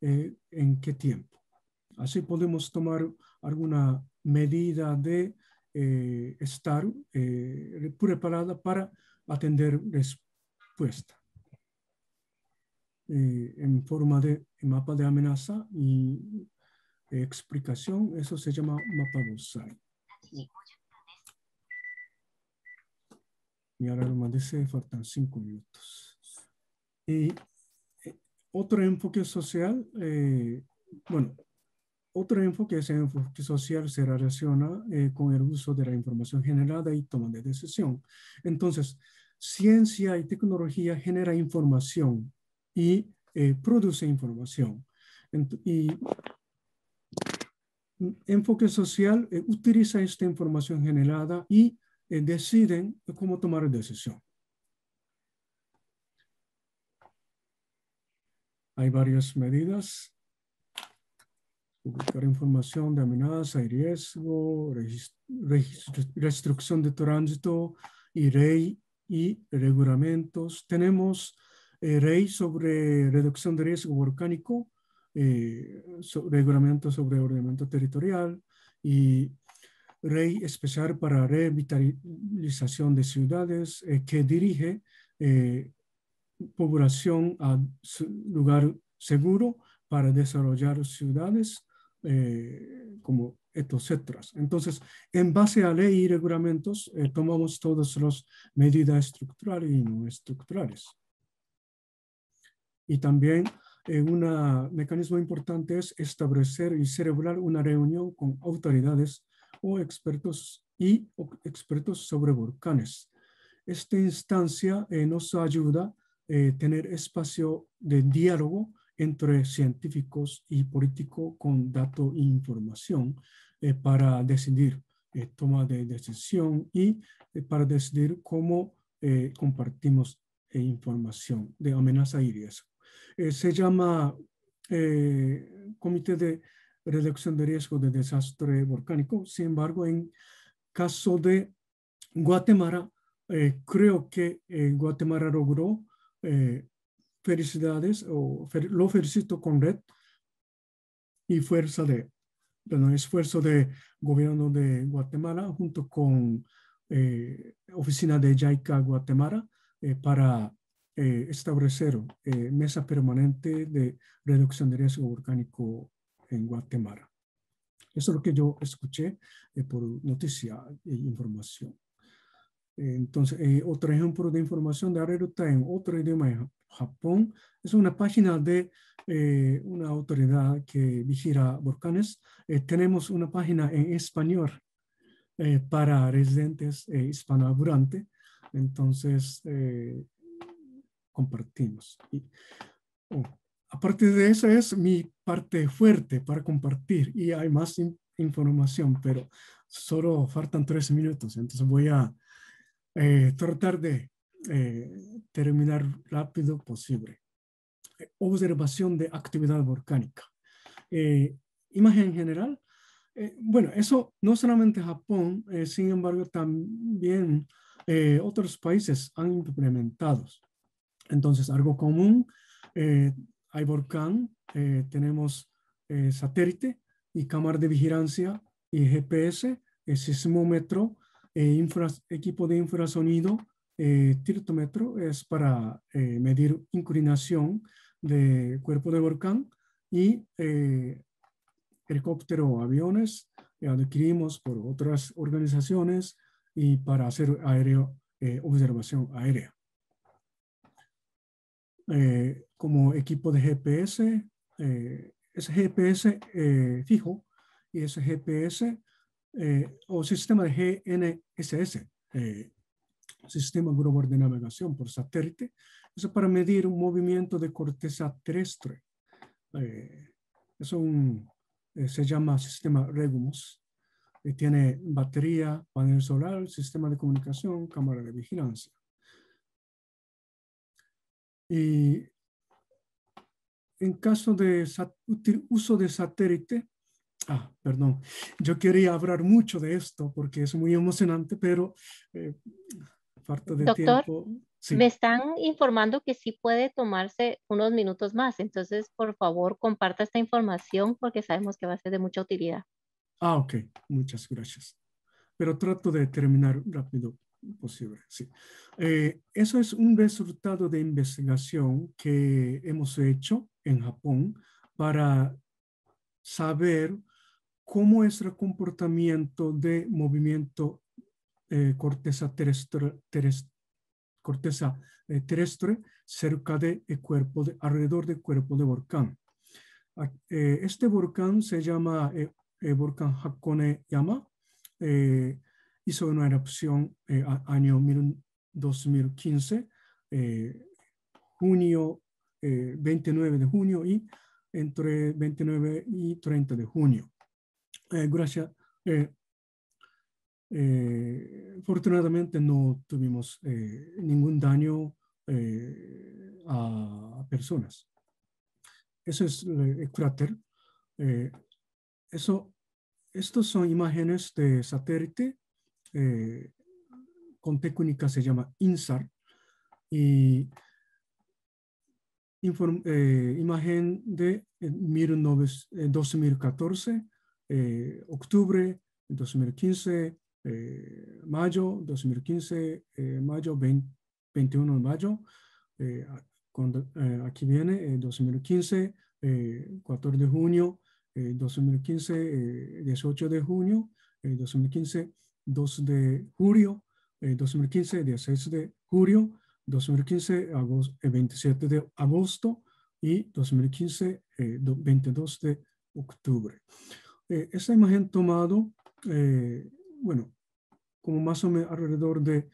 eh, en qué tiempo. Así podemos tomar alguna medida de eh, estar eh, preparada para atender respuesta. en forma de mapa de amenaza y explicación, eso se llama mapa bullseye. Y ahora lo dice, faltan cinco minutos. Y eh, otro enfoque social, eh, bueno, otro enfoque, ese enfoque social se relaciona eh, con el uso de la información generada y toma de decisión. Entonces, ciencia y tecnología genera información y produce información. y enfoque social utiliza esta información generada y eh, deciden cómo tomar decisión. Hay varias medidas. Publicar información de amenaza y riesgo, restricción de tránsito y ley y regulamentos. Tenemos eh, ley sobre reducción de riesgo volcánico, eh, reglamento sobre ordenamiento territorial y Rey Especial para Revitalización de Ciudades, eh, que dirige eh, población a lugar seguro para desarrollar ciudades eh, como etcétera. Entonces, en base a ley y reglamentos, tomamos todas las medidas estructurales y no estructurales. Y también un mecanismo importante es establecer y celebrar una reunión con autoridades o expertos y expertos sobre volcanes. Esta instancia eh, nos ayuda a eh, tener espacio de diálogo entre científicos y políticos con datos e información eh, para decidir toma de decisión y para decidir cómo compartimos información de amenaza y riesgo. se llama Comité de reducción de riesgo de desastre volcánico. Sin embargo, en caso de Guatemala, eh, creo que eh, Guatemala logró eh, felicidades o lo felicito con red y fuerza de, bueno, esfuerzo de gobierno de Guatemala junto con oficina de JICA Guatemala para establecer mesa permanente de reducción de riesgo volcánico en Guatemala. Eso es lo que yo escuché eh, por noticia e información. Entonces, eh, otro ejemplo de información de Areruta en otro idioma en Japón es una página de eh, una autoridad que vigila volcanes. tenemos una página en español para residentes hispanohablantes. Entonces, compartimos. Oh, aparte de eso es mi parte fuerte para compartir y hay más información, pero solo faltan tres minutos, entonces voy a eh, tratar de eh, terminar rápido posible. Observación de actividad volcánica. Eh, imagen general. bueno, eso no solamente Japón, sin embargo, también otros países han implementado. Entonces, algo común hay volcán, eh, tenemos eh, satélite y cámara de vigilancia y GPS, el sismómetro, eh, equipo de infrasonido, tiltómetro es para medir inclinación de cuerpo de volcán y helicóptero o aviones adquirimos por otras organizaciones y para hacer aéreo, observación aérea. Eh, como equipo de GPS, eh, ese GPS eh, fijo y ese GPS o sistema de GNSS, Sistema Global de Navegación por satélite, eso para medir un movimiento de corteza terrestre. es un, se llama sistema Regumus. tiene batería, panel solar, sistema de comunicación, cámara de vigilancia. Y en caso de uso de satélite, ah, perdón, yo quería hablar mucho de esto porque es muy emocionante, pero eh, falta de tiempo. Me están informando que sí puede tomarse unos minutos más, entonces por favor comparta esta información porque sabemos que va a ser de mucha utilidad. Ah, ok, muchas gracias. Pero trato de terminar rápido posible. Sí. Eh, eso es un resultado de investigación que hemos hecho en Japón para saber cómo es el comportamiento de movimiento eh, corteza terrestre, corteza eh, terrestre cerca de el cuerpo de, alrededor del cuerpo de volcán. este volcán se llama volcán Hakone Yama hizo una erupción eh, año 2015, eh, junio, 29 eh, de junio y entre 29 y 30 de junio. gracias. afortunadamente no tuvimos ningún daño a personas. Eso es el cráter. eso, estos son imágenes de satélite eh, con técnica se llama INSAR. Y eh, imagen de 2014, eh, octubre 2015, mayo 2015, mayo 21 de mayo. Cuando, aquí viene 2015, 4 de junio, 2015, 18 de junio, 2015, 2 de julio eh, 2015, 16 de julio 2015, agosto, 27 eh, de agosto y 2015, eh, 22 de octubre. Eh, esta imagen tomado, eh, bueno, como más o menos alrededor de,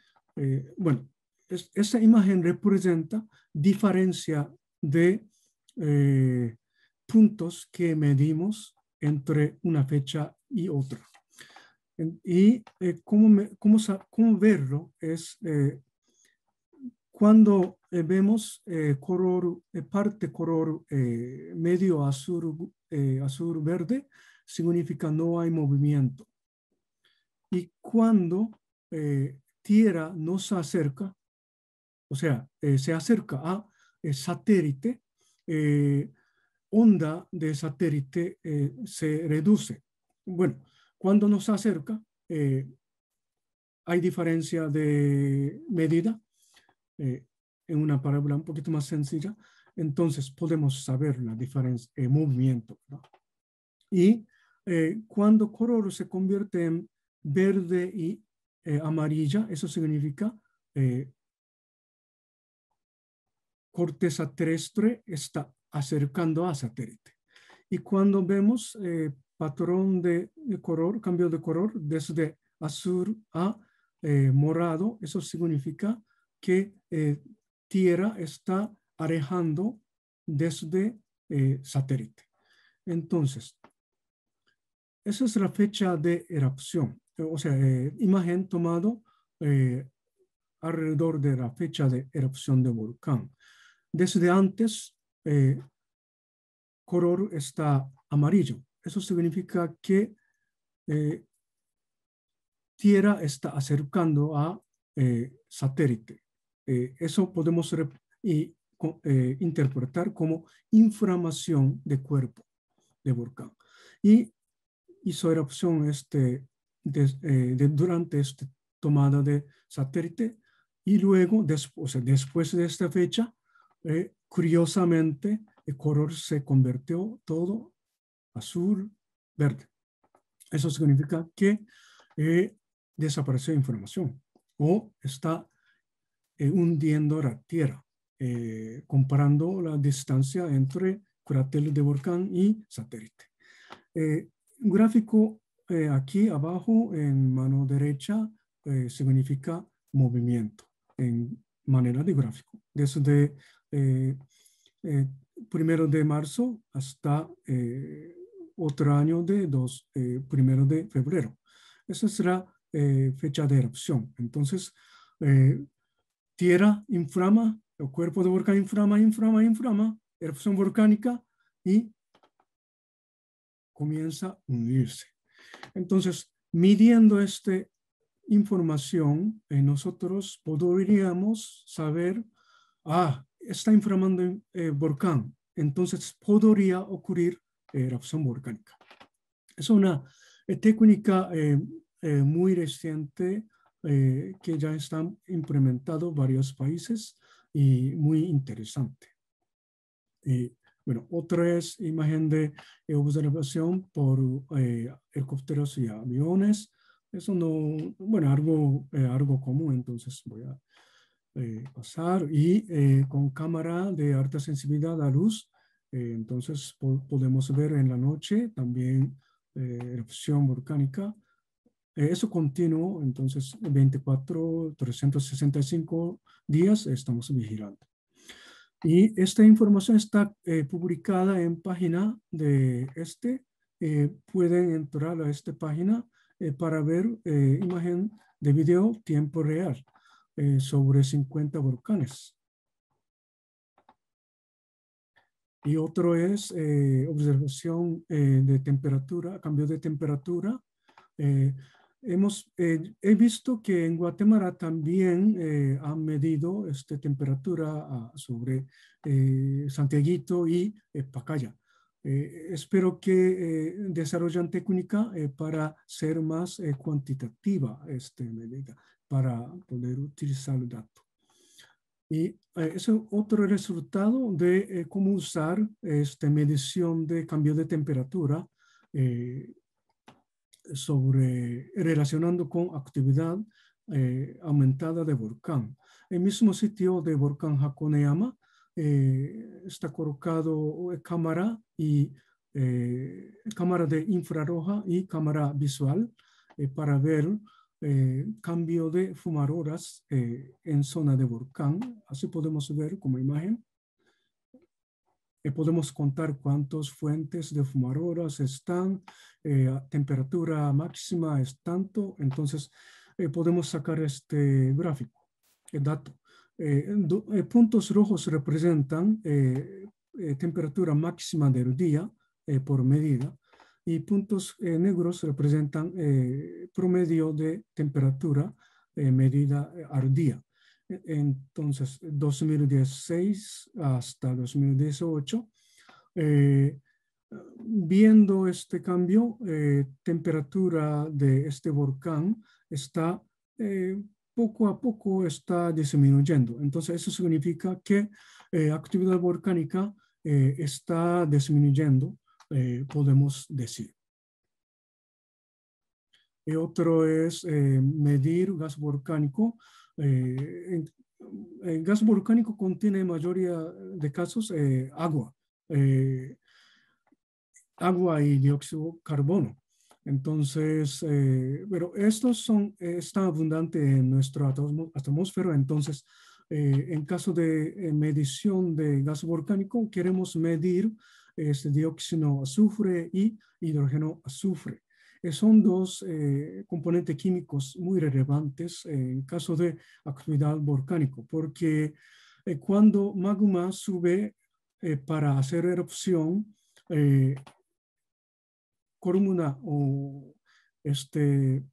bueno, es, esta imagen representa diferencia de puntos que medimos entre una fecha y otra. Y eh, cómo, cómo, verlo es eh, cuando eh, vemos color, parte color medio azul, azul verde, significa no hay movimiento. Y cuando Tierra no se acerca, o sea, se acerca a satélite, onda de satélite se reduce. Bueno, cuando nos acerca, eh, hay diferencia de medida eh, en una parábola un poquito más sencilla, entonces podemos saber la diferencia de movimiento. Y eh, cuando color se convierte en verde y amarilla, eso significa corteza terrestre está acercando a satélite. Y cuando vemos patrón de, color, cambio de color desde azul a eh, morado, eso significa que eh, Tierra está alejando desde eh, satélite. Entonces, esa es la fecha de erupción, o sea, imagen tomado alrededor de la fecha de erupción de volcán. Desde antes, color está amarillo. Eso significa que eh, Tierra está acercando a eh, satélite. Eh, eso podemos y, interpretar como inflamación de cuerpo de volcán. Y hizo erupción este, de, durante esta tomada de satélite y luego, después, después de esta fecha, curiosamente, el color se convirtió todo azul, verde. Eso significa que eh, desapareció información o está eh, hundiendo la Tierra, eh, comparando la distancia entre cráter de volcán y satélite. un gráfico aquí abajo en mano derecha significa movimiento en manera de gráfico. Desde primero de marzo hasta otro año de dos, eh, primero de febrero. Esa será eh, fecha de erupción. Entonces, eh, tierra inflama, el cuerpo de volcán inflama, inflama, inflama, erupción volcánica y comienza a hundirse. Entonces, midiendo este información, nosotros podríamos saber, ah, está inflamando el volcán, entonces podría ocurrir erupción volcánica. Es una técnica muy reciente que ya están implementados varios países y muy interesante. bueno, otra es imagen de observación por helicópteros y aviones. Eso no, bueno, algo, algo común, entonces voy a pasar. Y con cámara de alta sensibilidad a luz, entonces podemos ver en la noche también erupción volcánica eh, eso continuo, entonces 24, 365 días estamos vigilando. Y esta información está eh, publicada en página de este. Eh, pueden entrar a esta página para ver imagen de video tiempo real sobre 50 volcanes. Y otro es observación de temperatura, cambio de temperatura. Hemos, eh, he visto que en Guatemala también eh, han medido este, temperatura ah, sobre eh, Santiaguito y Pacaya. espero que desarrollen técnica para ser más cuantitativa esta medida, para poder utilizar el dato. Y es otro resultado de cómo usar esta medición de cambio de temperatura sobre relacionando con actividad eh, aumentada de volcán. El mismo sitio de volcán Hakoneyama eh, está colocado cámara y eh, cámara de infrarroja y cámara visual para ver cambio de fumarolas en zona de volcán. Así podemos ver como imagen eh, podemos contar cuántas fuentes de fumarolas están, eh, temperatura máxima es tanto, entonces eh, podemos sacar este gráfico, el dato. puntos rojos representan temperatura máxima del día por medida y puntos negros representan promedio de temperatura medida al día. Entonces, 2016 hasta 2018, eh, viendo este cambio, eh, temperatura de este volcán está eh, poco a poco está disminuyendo. Entonces, eso significa que actividad volcánica está disminuyendo, podemos decir. Otro es medir gas volcánico eh, el gas volcánico contiene mayoría de casos eh, agua, eh, agua y dióxido de carbono. Entonces, pero estos son, están abundantes en nuestra atmósfera. Entonces, en caso de medición de gas volcánico, queremos medir este dióxido azufre y hidrógeno azufre. Eh, son dos eh, componentes químicos muy relevantes en caso de actividad volcánica, porque eh, cuando magma sube para hacer erupción, columna o este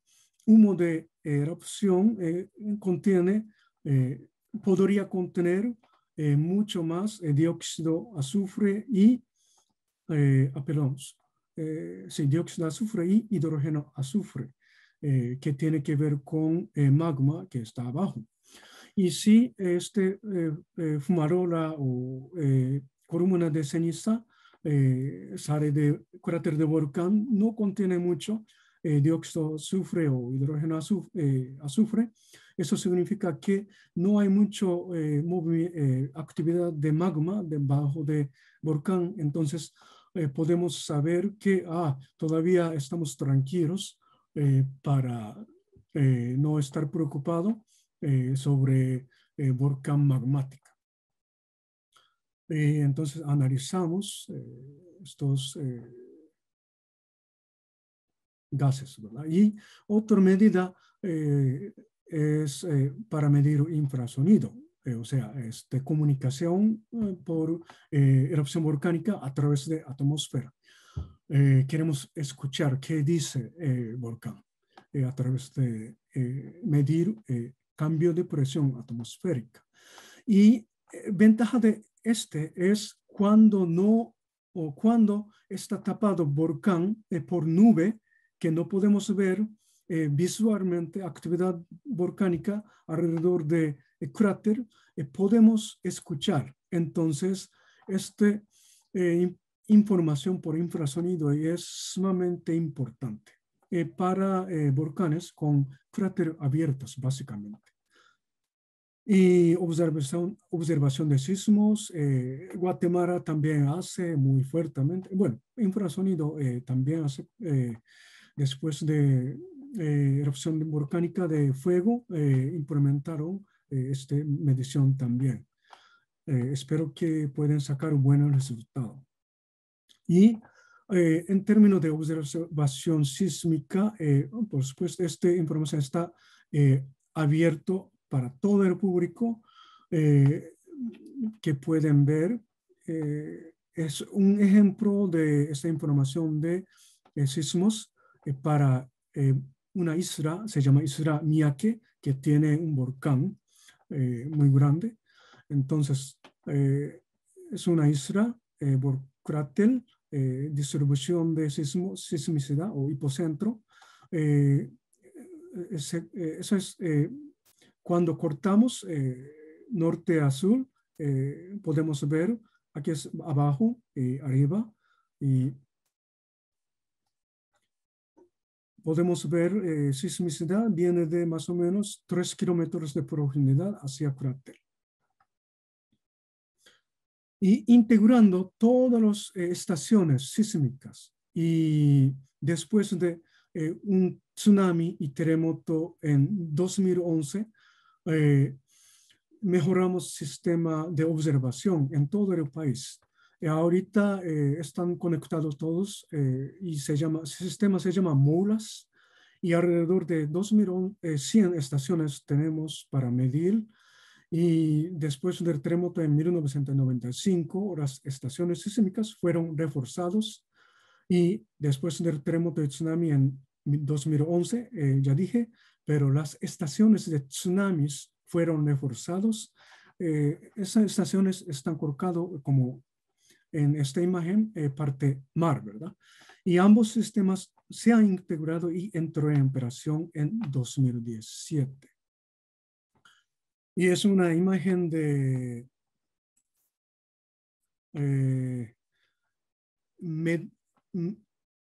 humo de erupción contiene, podría contener mucho más dióxido azufre y, ah, perdón, eh, dióxido de azufre y hidrógeno azufre, eh, que tiene que ver con eh, magma que está abajo. Y si este eh, fumarola o columna de ceniza sale de cráter de volcán, no contiene mucho dióxido de azufre o hidrógeno azufre, azufre, eso significa que no hay mucho actividad de magma debajo de volcán, entonces eh, podemos saber que ah, todavía estamos tranquilos eh, para eh, no estar preocupado sobre volcán magmática. entonces analizamos estos gases. Y otra medida es para medir infrasonido. Eh, o sea, este, comunicación eh, por eh, erupción volcánica a través de atmósfera. queremos escuchar qué dice el volcán. a través de medir cambio de presión atmosférica. Y ventaja de este es cuando no o cuando está tapado volcán por nube que no podemos ver eh, visualmente actividad volcánica alrededor de cráter, eh, podemos escuchar. Entonces, esta eh, información por infrasonido es sumamente importante para volcanes con cráteres abiertos, básicamente. Y observación, observación de sismos, Guatemala también hace muy fuertemente, bueno, infrasonido también hace después de eh, erupción volcánica de fuego, eh, implementaron eh, esta medición también. espero que puedan sacar un buen resultado. Y en términos de observación sísmica, por supuesto, esta información está abierto para todo el público que pueden ver. es un ejemplo de esta información de sismos para una isla, se llama Isla Miyake, que tiene un volcán eh, muy grande. Entonces, eh, es una isla eh, cráter, eh, distribución de sismo, sismicidad o hipocentro. eso es cuando cortamos norte a sur, podemos ver aquí es abajo y arriba podemos ver eh, sismicidad viene de más o menos 3 kilómetros de profundidad hacia cráter. Y integrando todas las eh, estaciones sísmicas y después de eh, un tsunami y terremoto en 2011, mejoramos sistema de observación en todo el país. Y ahorita eh, están conectados todos eh, y se llama, el sistema se llama MOLAS y alrededor de 2.100 eh, estaciones tenemos para medir y después del terremoto en 1995 las estaciones sísmicas fueron reforzados y después del terremoto de tsunami en 2011, ya dije, pero las estaciones de tsunamis fueron reforzados. esas estaciones están colocadas como en esta imagen eh, parte mar, ¿verdad? Y ambos sistemas se han integrado y entró en operación en 2017. Y es una imagen de eh,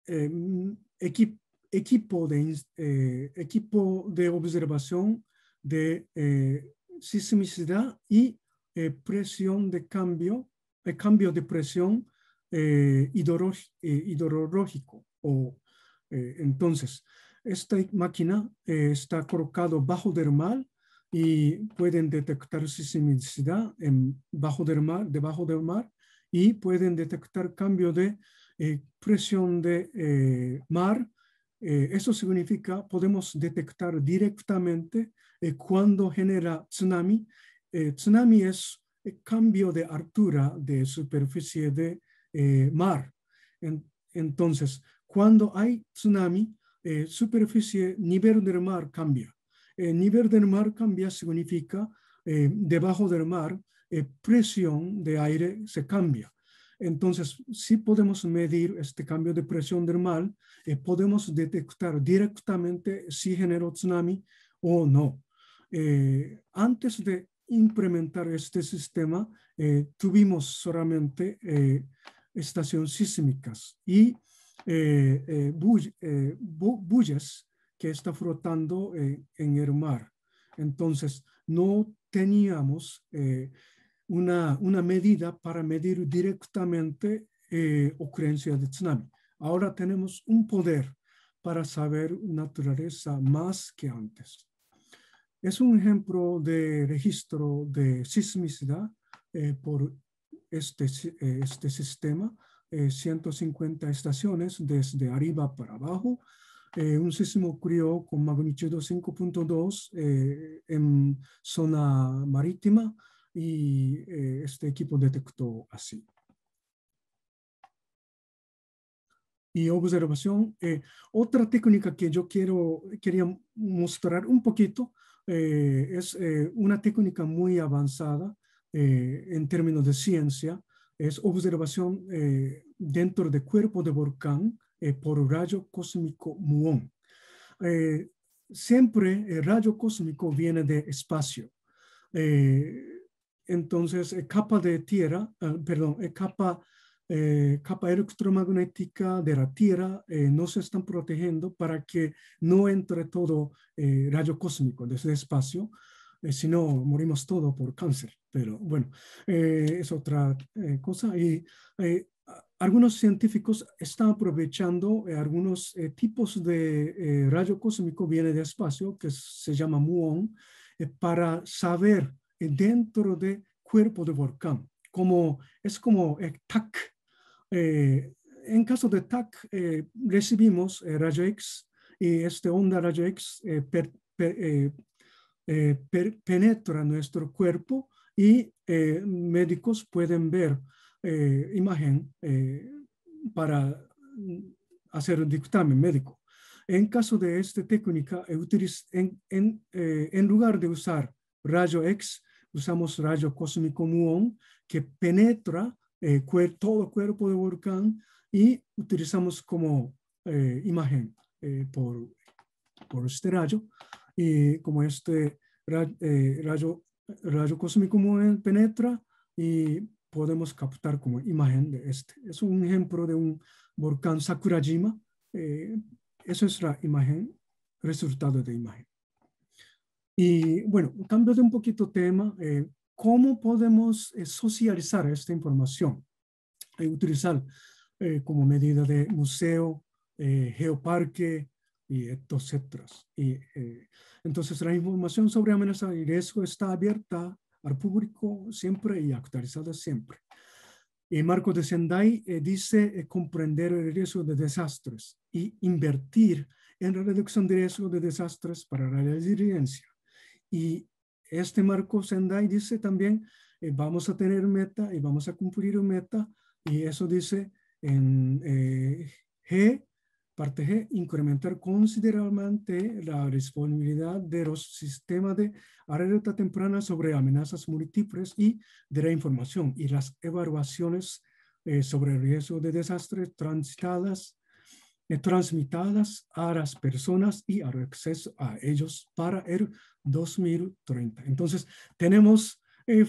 eh, equipo, de, equipo de observación de sismicidad y presión de cambio cambio de presión eh, eh hidrológico. O, eh, entonces, esta máquina eh, está colocado bajo del mar y pueden detectar sismicidad en bajo del mar, debajo del mar y pueden detectar cambio de presión de mar. eso significa podemos detectar directamente cuando genera tsunami. tsunami es cambio de altura de superficie de eh, mar. entonces, cuando hay tsunami, eh, superficie, nivel del mar cambia. El nivel del mar cambia significa eh, debajo del mar, presión de aire se cambia. Entonces, si podemos medir este cambio de presión del mar, podemos detectar directamente si generó tsunami o no. antes de implementar este sistema, eh, tuvimos solamente eh, estaciones sísmicas y eh, bullas que está flotando en el mar. Entonces, no teníamos una, una, medida para medir directamente ocurrencia de tsunami. Ahora tenemos un poder para saber naturaleza más que antes. Es un ejemplo de registro de sismicidad eh, por este, eh, este sistema, 150 eh, estaciones desde arriba para abajo. un sismo ocurrió con magnitud 5.2 en zona marítima y este equipo detectó así. y observación. otra técnica que yo quiero, quería mostrar un poquito es una técnica muy avanzada en términos de ciencia, es observación dentro del cuerpo de volcán por rayo cósmico muón. siempre el rayo cósmico viene de espacio. entonces, capa de tierra, perdón, capa eh, capa electromagnética de la Tierra eh, no se están protegiendo para que no entre todo eh, rayo cósmico desde el espacio, si no morimos todo por cáncer. Pero bueno, es otra cosa. Y algunos científicos están aprovechando algunos tipos de rayo cósmico viene de espacio que se llama muón para saber dentro de cuerpo de volcán como es como el TAC, eh, en caso de TAC, eh, recibimos eh, rayo X y esta onda rayo X penetra nuestro cuerpo y médicos pueden ver imagen para hacer un dictamen médico. En caso de esta técnica, en, en, en lugar de usar rayo X, usamos rayo cósmico muón que penetra eh, todo cuerpo de volcán y utilizamos como eh, imagen eh, por, por este rayo y como este rayo, rayo cósmico penetra y podemos captar como imagen de este. Es un ejemplo de un volcán Sakurajima. eso es la imagen, resultado de imagen. Y bueno, cambio de un poquito tema, ¿Cómo podemos eh, socializar esta información? y utilizar eh, como medida de museo, eh, geoparque y etcétera. Y, entonces, la información sobre amenaza y riesgo está abierta al público siempre y actualizada siempre. Y Marco de Sendai dice comprender el riesgo de desastres y invertir en la reducción de riesgo de desastres para la resiliencia. Y este Marco Sendai dice también, eh, vamos a tener meta y vamos a cumplir un meta, y eso dice en eh, G, parte G, incrementar considerablemente la disponibilidad de los sistemas de alerta temprana sobre amenazas múltiples y de la información y las evaluaciones eh, sobre el riesgo de desastres transitadas transmitidas a las personas y al acceso a ellos para el 2030. Entonces, tenemos, eh,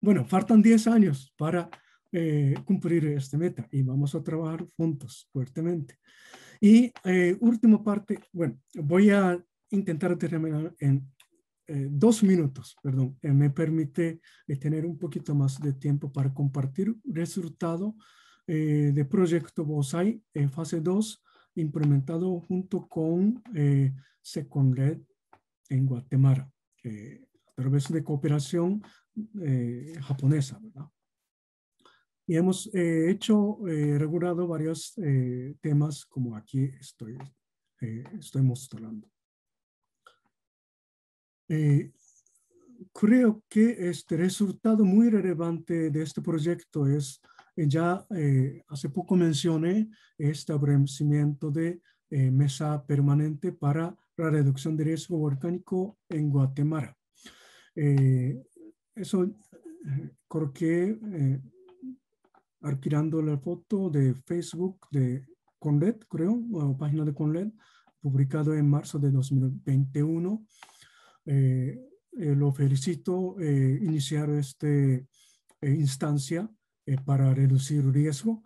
bueno, faltan 10 años para eh, cumplir esta meta y vamos a trabajar juntos fuertemente. Y eh, última parte, bueno, voy a intentar terminar en dos minutos, perdón, me permite tener un poquito más de tiempo para compartir resultado de proyecto BOSAI en fase 2 implementado junto con eh, Secondred en Guatemala, a través de cooperación eh, japonesa, ¿verdad? Y hemos eh, hecho, eh, regulado varios eh, temas como aquí estoy, estoy mostrando. creo que este resultado muy relevante de este proyecto es ya eh, hace poco mencioné establecimiento de eh, mesa permanente para la reducción de riesgo volcánico en Guatemala. Eh, eso creo que alquilando la foto de Facebook de Conled, creo, o página de Conled, publicado en marzo de 2021. lo felicito iniciar esta instancia eh, para reducir riesgo.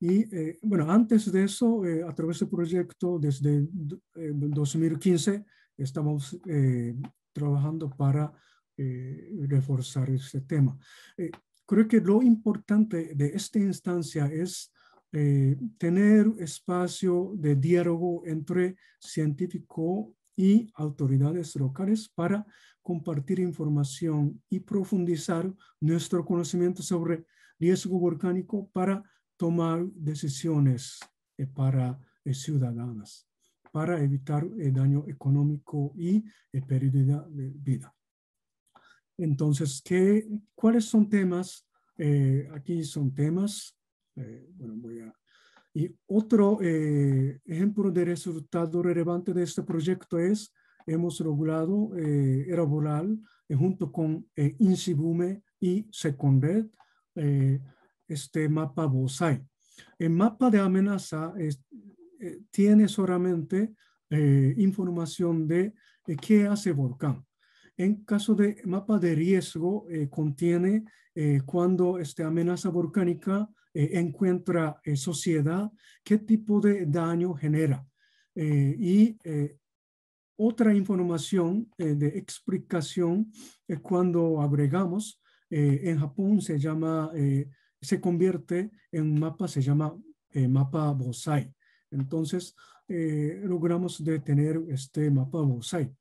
Y eh, bueno, antes de eso, eh, a través del proyecto, desde 2015, estamos trabajando para reforzar este tema. creo que lo importante de esta instancia es tener espacio de diálogo entre científico y autoridades locales para compartir información y profundizar nuestro conocimiento sobre riesgo volcánico para tomar decisiones eh, para eh, ciudadanas, para evitar el daño económico y pérdida de vida. Entonces, ¿qué, ¿cuáles son temas? Eh, aquí son temas, bueno, voy a Y otro eh, ejemplo de resultado relevante de este proyecto es, hemos logrado eh, elaborar eh, junto con eh, Insibume y Secondet este mapa BOSAI. El mapa de amenaza tiene solamente información de qué hace volcán. En caso de mapa de riesgo, contiene cuando esta amenaza volcánica eh, encuentra eh, sociedad, qué tipo de daño genera. Eh, y otra información de explicación cuando agregamos, en Japón se llama, se convierte en un mapa, se llama mapa BOSAI. Entonces, logramos de tener este mapa BOSAI.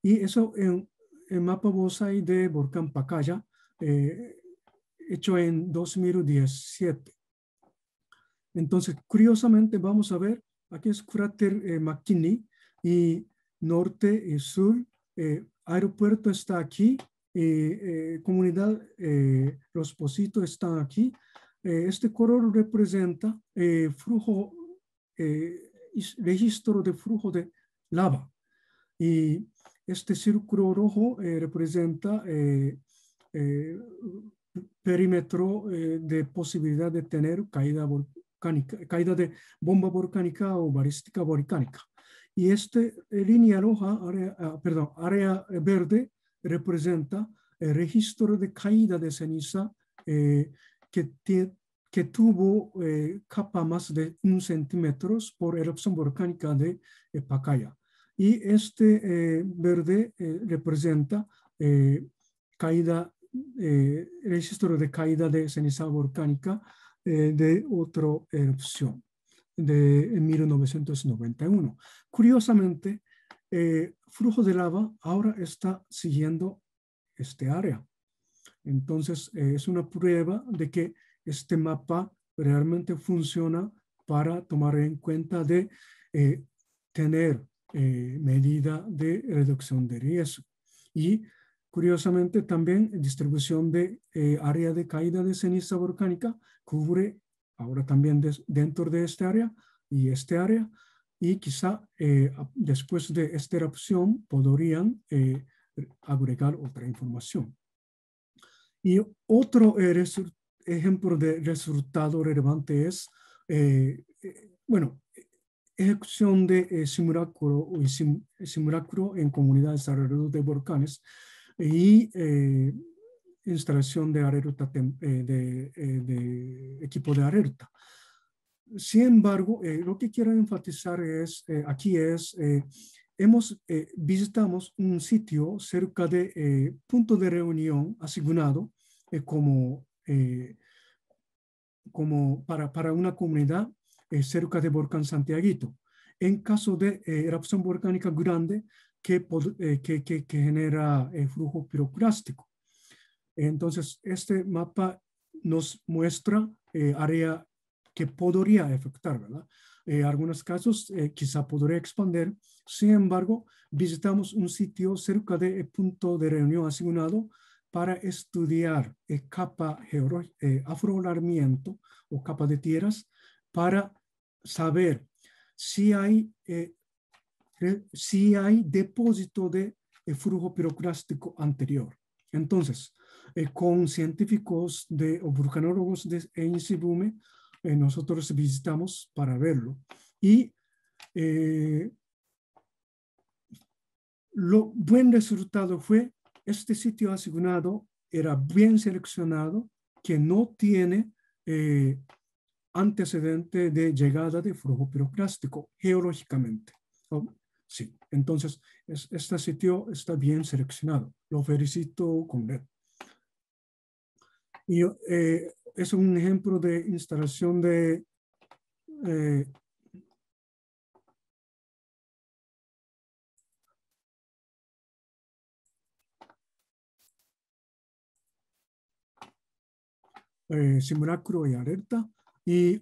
Y eso en el mapa BOSAI de Volcán Pacaya, hecho en 2017. Entonces, curiosamente, vamos a ver, aquí es cráter eh, McKinney y norte y sur. Eh, aeropuerto está aquí, eh, comunidad Los Positos están aquí. este color representa flujo, registro de flujo de lava. Y este círculo rojo representa perímetro de posibilidad de tener caída caída de bomba volcánica o balística volcánica. Y eh, línea roja, área, ah, perdón, área verde representa el registro de caída de ceniza eh, que, que tuvo eh, capa más de un centímetro por erupción volcánica de Pacaya. Y este verde representa caída, registro de caída de ceniza volcánica eh, de otra erupción de 1991. Curiosamente, eh, flujo de lava ahora está siguiendo este área. Entonces, eh, es una prueba de que este mapa realmente funciona para tomar en cuenta de tener medida de reducción de riesgo. Y Curiosamente, también distribución de eh, área de caída de ceniza volcánica cubre ahora también dentro de este área y este área y quizá eh, después de esta erupción podrían eh, agregar otra información. Y otro ejemplo de resultado relevante es, bueno, ejecución de simulacro, simulacro en comunidades alrededor de volcanes y eh, instalación de, alerta, eh, eh, de, equipo de alerta. Sin embargo, lo que quiero enfatizar es, aquí es, hemos, visitamos un sitio cerca de punto de reunión asignado como, como para, para una comunidad cerca de Volcán Santiaguito. En caso de erupción volcánica grande, eh, que, que, que, genera flujo piroclástico. Entonces, este mapa nos muestra eh, área que podría afectar, ¿verdad? Eh, algunos casos quizá podría expandir. Sin embargo, visitamos un sitio cerca del punto de reunión asignado para estudiar el capa eh, o capa de tierras para saber si hay si hay depósito de eh, flujo piroclástico anterior. Entonces, eh, con científicos de, o vulcanólogos de INSIBUME, eh, nosotros visitamos para verlo. Y lo buen resultado fue, este sitio asignado era bien seleccionado, que no tiene antecedente de llegada de flujo piroclástico geológicamente. Sí, entonces este sitio está bien seleccionado. Lo felicito con él. Y eh, es un ejemplo de instalación de eh, eh, simulacro y alerta. Y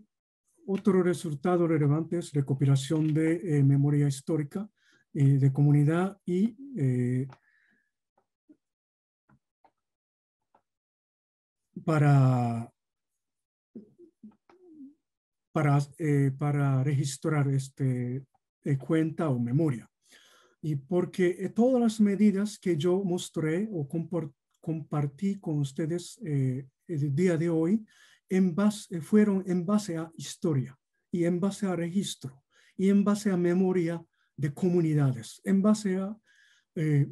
otro resultado relevante es recopilación de memoria histórica eh, de comunidad y eh, para para, para registrar este, cuenta o memoria. Y porque todas las medidas que yo mostré o compartí con ustedes el día de hoy en base, fueron en base a historia y en base a registro y en base a memoria de comunidades, en base a eh,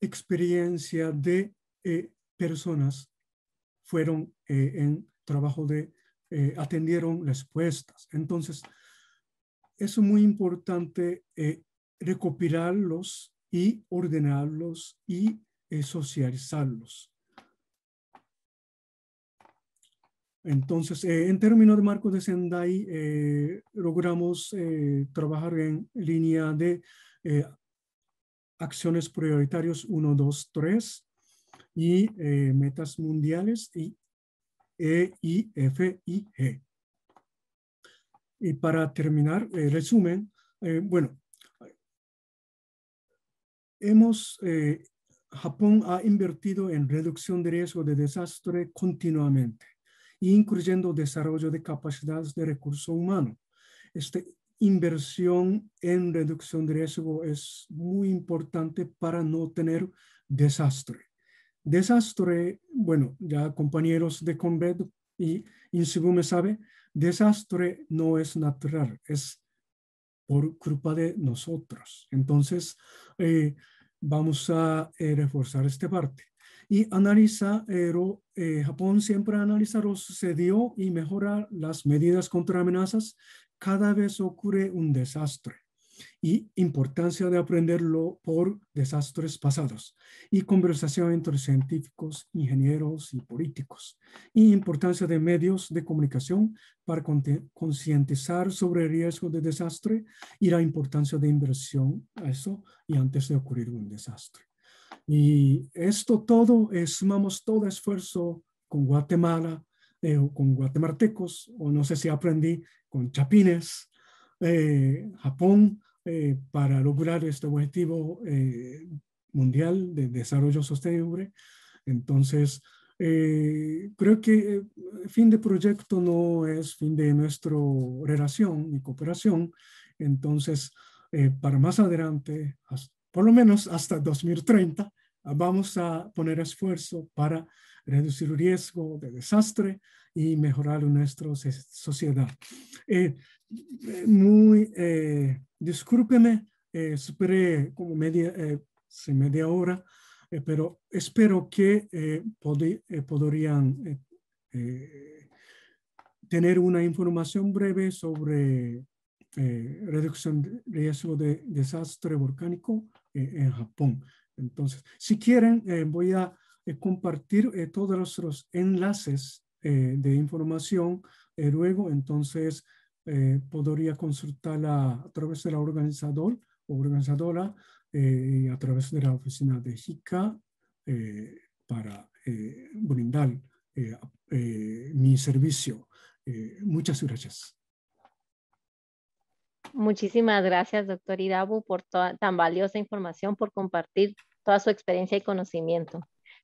experiencia de eh, personas fueron eh, en trabajo de, atendieron respuestas. Entonces, es muy importante recopilarlos y ordenarlos y socializarlos. Entonces, eh, en términos de marco de Sendai, eh, logramos eh, trabajar en línea de acciones prioritarios 1, 2, 3 y metas mundiales y E, I, F, I, G. Y para terminar, resumen, bueno, hemos, Japón ha invertido en reducción de riesgo de desastre continuamente incluyendo desarrollo de capacidades de recurso humano. Esta inversión en reducción de riesgo es muy importante para no tener desastre. Desastre, bueno, ya compañeros de Conved y me sabe, desastre no es natural, es por culpa de nosotros. Entonces, eh, vamos a eh, reforzar esta parte. Y analiza, eh, Japón siempre analiza lo sucedió y mejora las medidas contra amenazas. Cada vez ocurre un desastre y importancia de aprenderlo por desastres pasados y conversación entre científicos, ingenieros y políticos y importancia de medios de comunicación para concientizar sobre el riesgo de desastre y la importancia de inversión a eso y antes de ocurrir un desastre. Y esto todo, sumamos todo esfuerzo con Guatemala, eh, con guatemaltecos, o no sé si aprendí con chapines, eh, Japón, eh, para lograr este objetivo mundial de desarrollo sostenible. Entonces, creo que fin de proyecto no es fin de nuestra relación y cooperación. Entonces, para más adelante, por lo menos hasta 2030, vamos a poner esfuerzo para reducir el riesgo de desastre y mejorar nuestra sociedad. Eh, muy, eh, discúlpeme, eh, como media, eh, media hora, pero espero que podrían tener una información breve sobre reducción de riesgo de desastre volcánico en Japón. Entonces, si quieren, eh, voy a eh, compartir eh, todos los enlaces de información luego, entonces podría consultarla a través de la organizador o organizadora y a través de la oficina de JICA para brindar mi servicio. muchas gracias. Muchísimas gracias, doctor Irabu, por toda, tan valiosa información, por compartir toda su experiencia y conocimiento.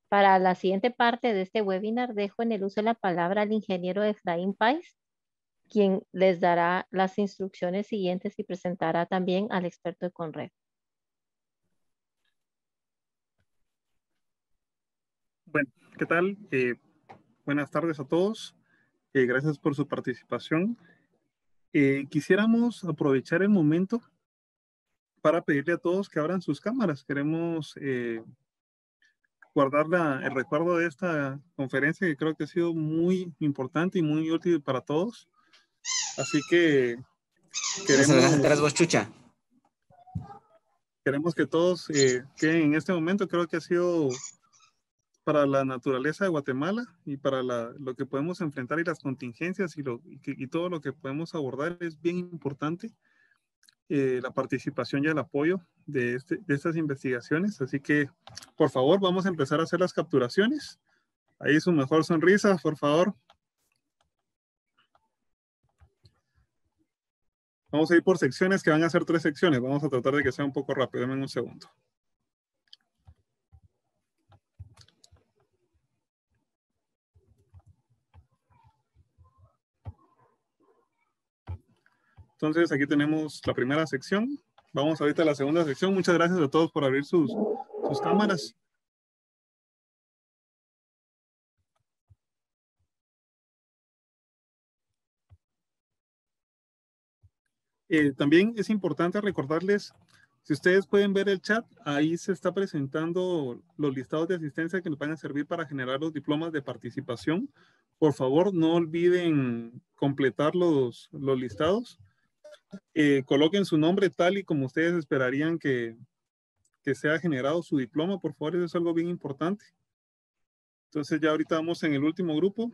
Para la siguiente parte de este webinar, dejo en el uso de la palabra al ingeniero Efraín Pais, quien les dará las instrucciones siguientes y presentará también al experto de Conred. Bueno, ¿qué tal? Eh, buenas tardes a todos. Eh, gracias por su participación. Eh, quisiéramos aprovechar el momento para pedirle a todos que abran sus cámaras. Queremos eh, guardar el recuerdo de esta conferencia que creo que ha sido muy importante y muy útil para todos. Así que queremos, Chucha. queremos que todos eh, queden en este momento. Creo que ha sido para la naturaleza de Guatemala y para lo que podemos enfrentar y las contingencias y, lo, y, todo lo que podemos abordar es bien importante eh, la participación y el apoyo de, este, de estas investigaciones. Así que, por favor, vamos a empezar a hacer las capturaciones. Ahí su mejor sonrisa, por favor. Vamos a ir por secciones que van a ser tres secciones. Vamos a tratar de que sea un poco rápido. Denme un segundo. Entonces, aquí tenemos la primera sección. Vamos ahorita a la segunda sección. Muchas gracias a todos por abrir sus cámaras. Eh, también es importante recordarles, si ustedes pueden ver el chat, ahí se está presentando los listados de asistencia que nos van a servir para generar los diplomas de participación. Por favor, no olviden completar los, los listados. Eh, coloquen su nombre tal y como ustedes esperarían que, que sea generado su diploma, por favor, eso es algo bien importante. Entonces ya ahorita vamos en el último grupo.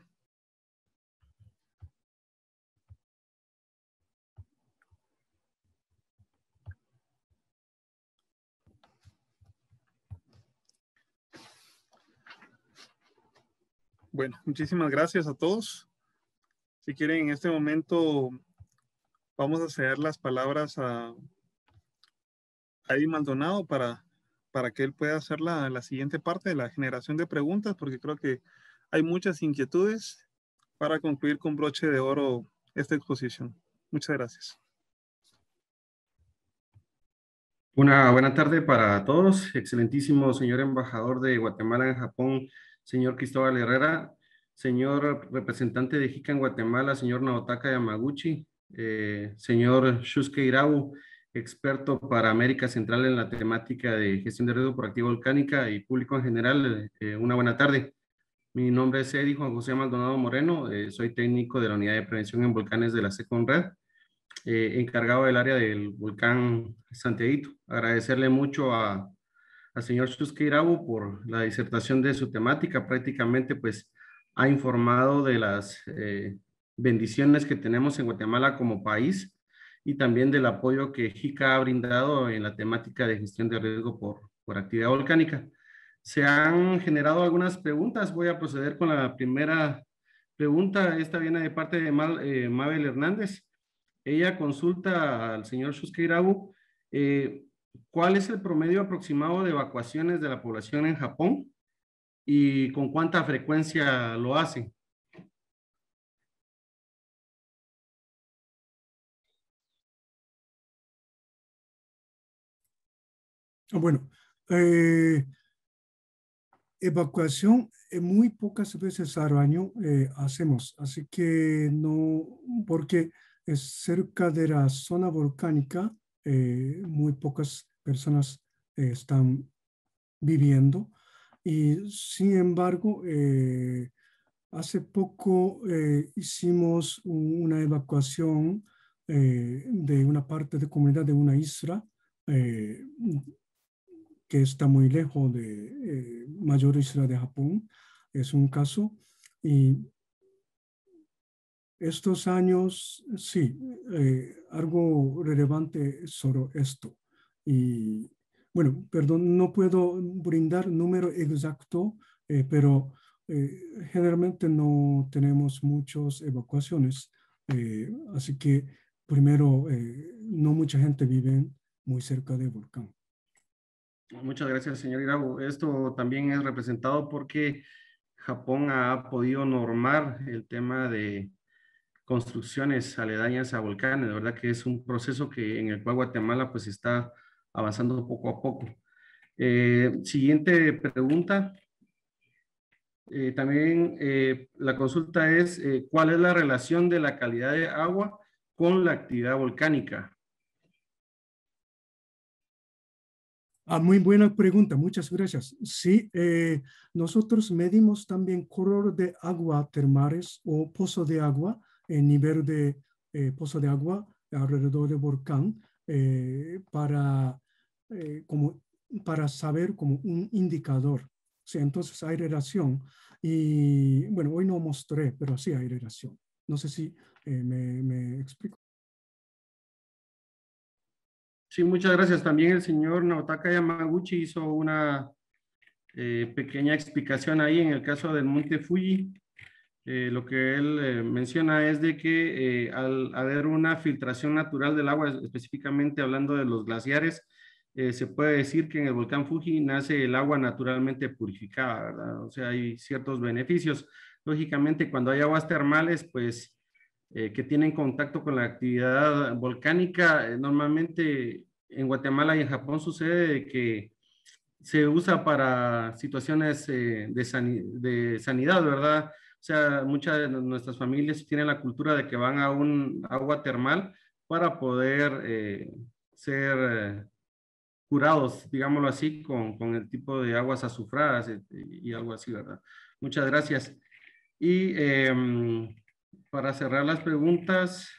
Bueno, muchísimas gracias a todos. Si quieren, en este momento vamos a ceder las palabras a, Eddie Maldonado para, para que él pueda hacer la, la siguiente parte de la generación de preguntas, porque creo que hay muchas inquietudes para concluir con broche de oro esta exposición. Muchas gracias. Una buena tarde para todos. Excelentísimo señor embajador de Guatemala en Japón, señor Cristóbal Herrera, señor representante de JICA en Guatemala, señor Naotaka Yamaguchi, eh, señor Shusuke Irabu, experto para América Central en la temática de gestión de riesgo por actividad volcánica y público en general. Eh, una buena tarde. Mi nombre es Eddie Juan José Maldonado Moreno, eh, soy técnico de la Unidad de Prevención en Volcanes de la SECONRED, encargado del área del volcán Santiaguito. Agradecerle mucho a, al señor Shusuke Irabu por la disertación de su temática. Prácticamente, pues, ha informado de las eh, bendiciones que tenemos en Guatemala como país y también del apoyo que JICA ha brindado en la temática de gestión de riesgo por, por actividad volcánica. Se han generado algunas preguntas. Voy a proceder con la primera pregunta. Esta viene de parte de eh, Mabel Hernández. Ella consulta al señor Shusuke eh, ¿Cuál es el promedio aproximado de evacuaciones de la población en Japón y con cuánta frecuencia lo hacen? Ah, bueno, eh, evacuación eh, muy pocas veces al año eh, hacemos, así que no, porque es cerca de la zona volcánica, eh, muy pocas personas eh, están viviendo. Y sin embargo, eh, hace poco hicimos una evacuación de una parte de comunidad de una isla que está muy lejos de mayor isla de Japón. Es un caso. Y estos años, sí, eh, algo relevante sobre esto. Y bueno, perdón, no puedo brindar número exacto, eh, pero eh, generalmente no tenemos muchas evacuaciones. así que primero, no mucha gente vive muy cerca del volcán. Muchas gracias, señor Irabu. Esto también es representado porque Japón ha podido normar el tema de construcciones aledañas a volcanes. De verdad que es un proceso que en el cual Guatemala pues está avanzando poco a poco. Eh, siguiente pregunta. Eh, también eh, la consulta es, ¿cuál es la relación de la calidad de agua con la actividad volcánica? Ah, muy buena pregunta, muchas gracias. Sí, nosotros medimos también color de agua termales o pozo de agua el nivel de eh, pozo de agua alrededor del volcán eh, para, eh, como, para saber como un indicador. Sí, entonces hay relación. Y bueno, hoy no mostré, pero sí hay relación. No sé si me, me, explico. Sí, muchas gracias. También el señor Naotaka Yamaguchi hizo una pequeña explicación ahí en el caso del Monte Fuji. Eh, lo que él eh, menciona es de que eh, al haber una filtración natural del agua, específicamente hablando de los glaciares, se puede decir que en el volcán Fuji nace el agua naturalmente purificada, ¿verdad? O sea, hay ciertos beneficios. Lógicamente, cuando hay aguas termales, pues eh, que tienen contacto con la actividad volcánica. Eh, normalmente en Guatemala y en Japón sucede que se usa para situaciones de, de, sanidad, ¿verdad? Muchas de nuestras familias tienen la cultura de que van a un agua termal para poder ser curados, digámoslo así, con, con, el tipo de aguas azufradas y, y algo así, ¿verdad? Muchas gracias. Y em, para cerrar las preguntas,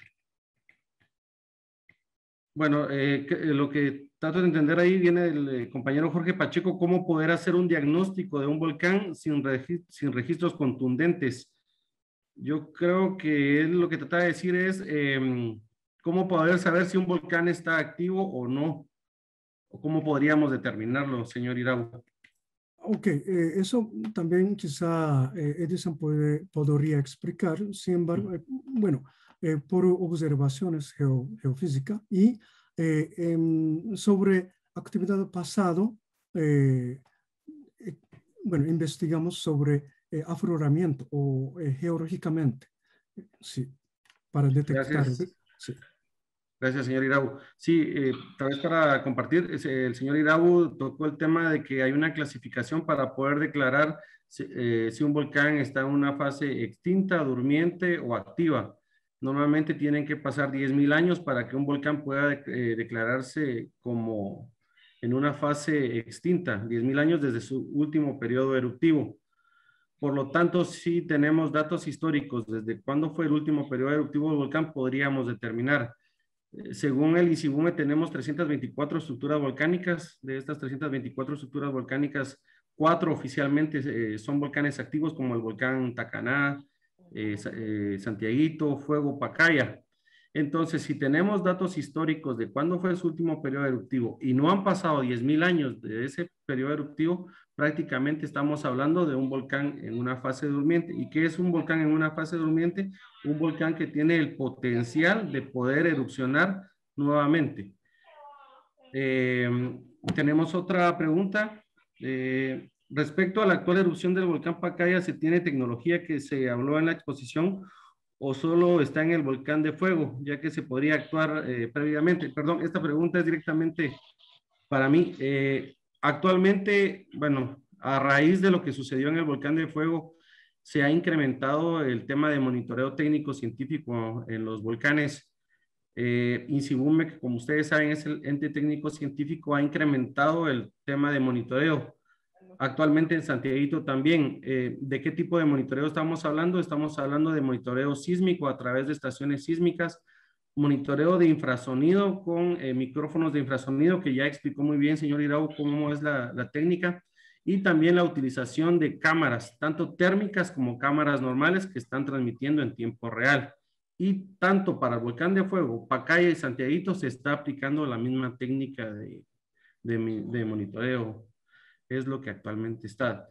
bueno, eh, lo que trato de entender ahí viene del eh, compañero Jorge Pacheco, cómo poder hacer un diagnóstico de un volcán sin, sin registros contundentes. Yo creo que él lo que trata de decir es em, cómo poder saber si un volcán está activo o no. ¿O cómo podríamos determinarlo, señor Irau? Ok, eh, eso también quizá eh, Edison puede, podría explicar, sin embargo, eh, bueno, por observaciones geofísicas y sobre actividad pasado, bueno, investigamos sobre afloramiento o geológicamente, sí, para detectar. Sí. Gracias, señor Irabu. Sí, eh, tal vez para compartir, el señor Irabu tocó el tema de que hay una clasificación para poder declarar si, eh, un volcán está en una fase extinta, durmiente o activa. Normalmente tienen que pasar 10.000 años para que un volcán pueda eh, declararse como en una fase extinta, 10.000 años desde su último periodo eruptivo. Por lo tanto, si tenemos datos históricos desde cuándo fue el último periodo eruptivo del volcán, podríamos determinar. Eh, según el ICIBUME tenemos 324 estructuras volcánicas. De estas 324 estructuras volcánicas, cuatro oficialmente eh, son volcanes activos como el volcán Tacaná, eh, Santiaguito, Fuego, Pacaya. Entonces, si tenemos datos históricos de cuándo fue su último periodo eruptivo y no han pasado 10.000 años de ese periodo eruptivo, prácticamente estamos hablando de un volcán en una fase durmiente. ¿Y qué es un volcán en una fase durmiente? Un volcán que tiene el potencial de poder erupcionar nuevamente. Eh, tenemos otra pregunta. Eh, respecto a la actual erupción del volcán Pacaya, ¿se tiene tecnología que se habló en la exposición o solo está en el volcán de fuego, ya que se podría actuar eh, previamente? Perdón, esta pregunta es directamente para mí. actualmente, bueno, a raíz de lo que sucedió en el volcán de fuego, se ha incrementado el tema de monitoreo técnico científico en los volcanes. Eh, que como ustedes saben es el ente técnico científico, ha incrementado el tema de monitoreo actualmente en Santiago también. Eh, ¿De qué tipo de monitoreo estamos hablando? Estamos hablando de monitoreo sísmico a través de estaciones sísmicas, monitoreo de infrasonido con eh, micrófonos de infrasonido, que ya explicó muy bien, señor Irau, cómo es la, técnica, y también la utilización de cámaras, tanto térmicas como cámaras normales que están transmitiendo en tiempo real. Y tanto para el volcán de fuego, Pacaya y Santiaguito se está aplicando la misma técnica de, de monitoreo es lo que actualmente está.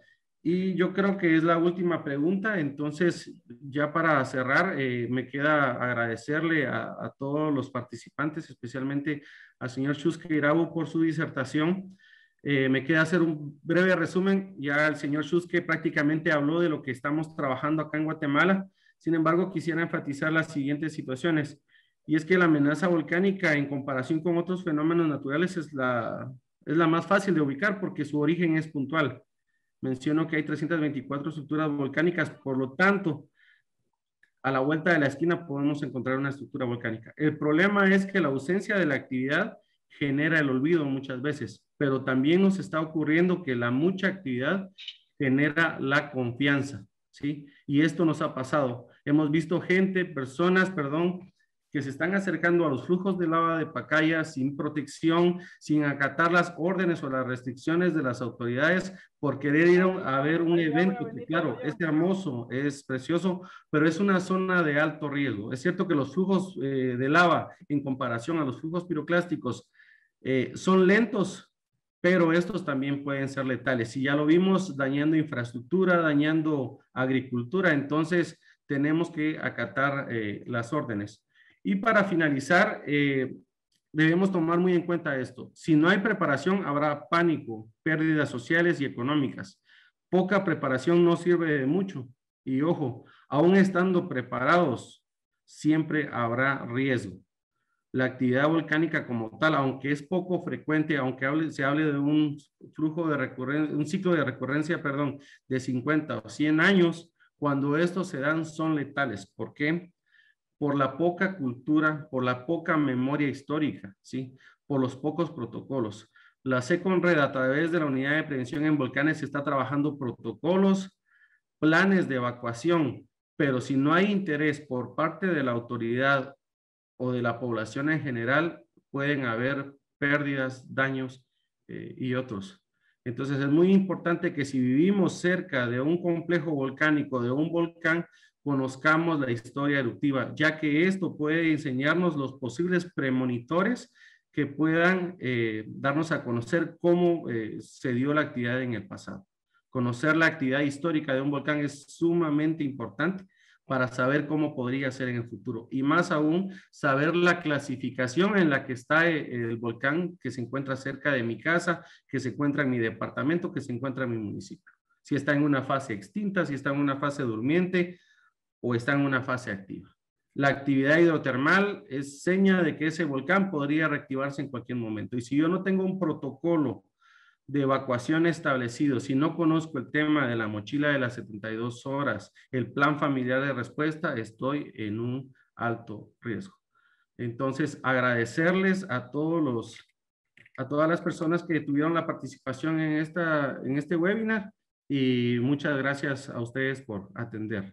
Y yo creo que es la última pregunta, entonces ya para cerrar, eh, me queda agradecerle a, todos los participantes, especialmente al señor Chuske Irabu por su disertación. Eh, me queda hacer un breve resumen, ya el señor Chuske prácticamente habló de lo que estamos trabajando acá en Guatemala, sin embargo quisiera enfatizar las siguientes situaciones, y es que la amenaza volcánica en comparación con otros fenómenos naturales es la, es la más fácil de ubicar porque su origen es puntual. Menciono que hay 324 estructuras volcánicas, por lo tanto, a la vuelta de la esquina podemos encontrar una estructura volcánica. El problema es que la ausencia de la actividad genera el olvido muchas veces, pero también nos está ocurriendo que la mucha actividad genera la confianza, ¿sí? Y esto nos ha pasado. Hemos visto gente, personas, perdón, que se están acercando a los flujos de lava de Pacaya sin protección, sin acatar las órdenes o las restricciones de las autoridades por querer ir a ver un evento que, claro, es hermoso, es precioso, pero es una zona de alto riesgo. Es cierto que los flujos eh, de lava en comparación a los flujos piroclásticos eh, son lentos, pero estos también pueden ser letales. Si ya lo vimos dañando infraestructura, dañando agricultura, entonces tenemos que acatar eh, las órdenes. Y para finalizar, eh, debemos tomar muy en cuenta esto. Si no hay preparación, habrá pánico, pérdidas sociales y económicas. Poca preparación no sirve de mucho. Y ojo, aún estando preparados, siempre habrá riesgo. La actividad volcánica como tal, aunque es poco frecuente, aunque se hable de un flujo de recurrencia, un ciclo de recurrencia, perdón, de 50 o 100 años, cuando estos se dan son letales. ¿Por qué? Por la poca cultura, por la poca memoria histórica, ¿sí? Por los pocos protocolos. La SECONRED a través de la Unidad de Prevención en Volcanes está trabajando protocolos, planes de evacuación, pero si no hay interés por parte de la autoridad o de la población en general, pueden haber pérdidas, daños eh, y otros. Entonces es muy importante que si vivimos cerca de un complejo volcánico, de un volcán, conozcamos la historia eruptiva, ya que esto puede enseñarnos los posibles premonitores que puedan eh, darnos a conocer cómo eh, se dio la actividad en el pasado. Conocer la actividad histórica de un volcán es sumamente importante para saber cómo podría ser en el futuro. Y más aún, saber la clasificación en la que está eh, el volcán que se encuentra cerca de mi casa, que se encuentra en mi departamento, que se encuentra en mi municipio. Si está en una fase extinta, si está en una fase durmiente o está en una fase activa. La actividad hidrotermal es seña de que ese volcán podría reactivarse en cualquier momento. Y si yo no tengo un protocolo de evacuación establecido, si no conozco el tema de la mochila de las 72 horas, el plan familiar de respuesta, estoy en un alto riesgo. Entonces, agradecerles a todos los, a todas las personas que tuvieron la participación en, esta, en este webinar y muchas gracias a ustedes por atender.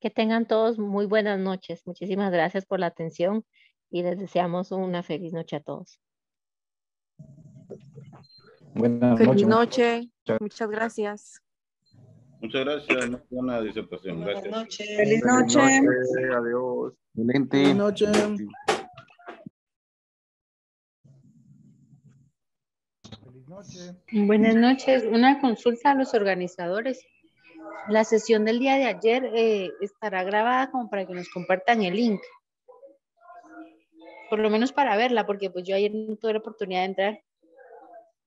Que tengan todos muy buenas noches. Muchísimas gracias por la atención y les deseamos una feliz noche a todos. Buenas feliz noche. Muchas gracias. Muchas gracias. No buena disertación. Gracias. Buenas noches. Feliz noche. Adiós. Feliz noche. Feliz noche. Buenas noches. Una consulta a los organizadores. La sesión del día de ayer eh, estará grabada como para que nos compartan el link. Por lo menos para verla, porque pues yo ayer no tuve la oportunidad de entrar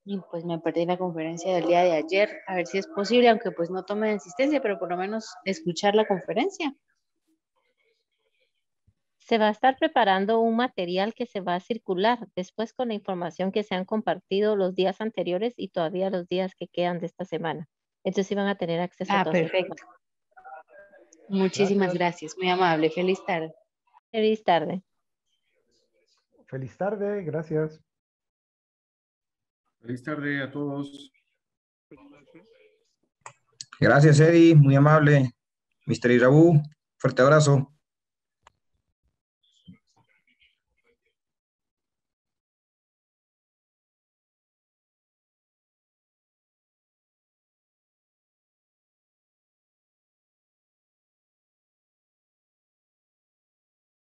y pues me perdí la conferencia del día de ayer. A ver si es posible, aunque pues no tome asistencia, pero por lo menos escuchar la conferencia. Se va a estar preparando un material que se va a circular después con la información que se han compartido los días anteriores y todavía los días que quedan de esta semana. Entonces iban a tener acceso ah, a todo. perfecto. Muchísimas gracias. muy amable. Feliz tarde. Feliz tarde. Feliz tarde, gracias. Feliz tarde a todos. Gracias, Eddie, muy amable. Mr. Irabu, fuerte abrazo.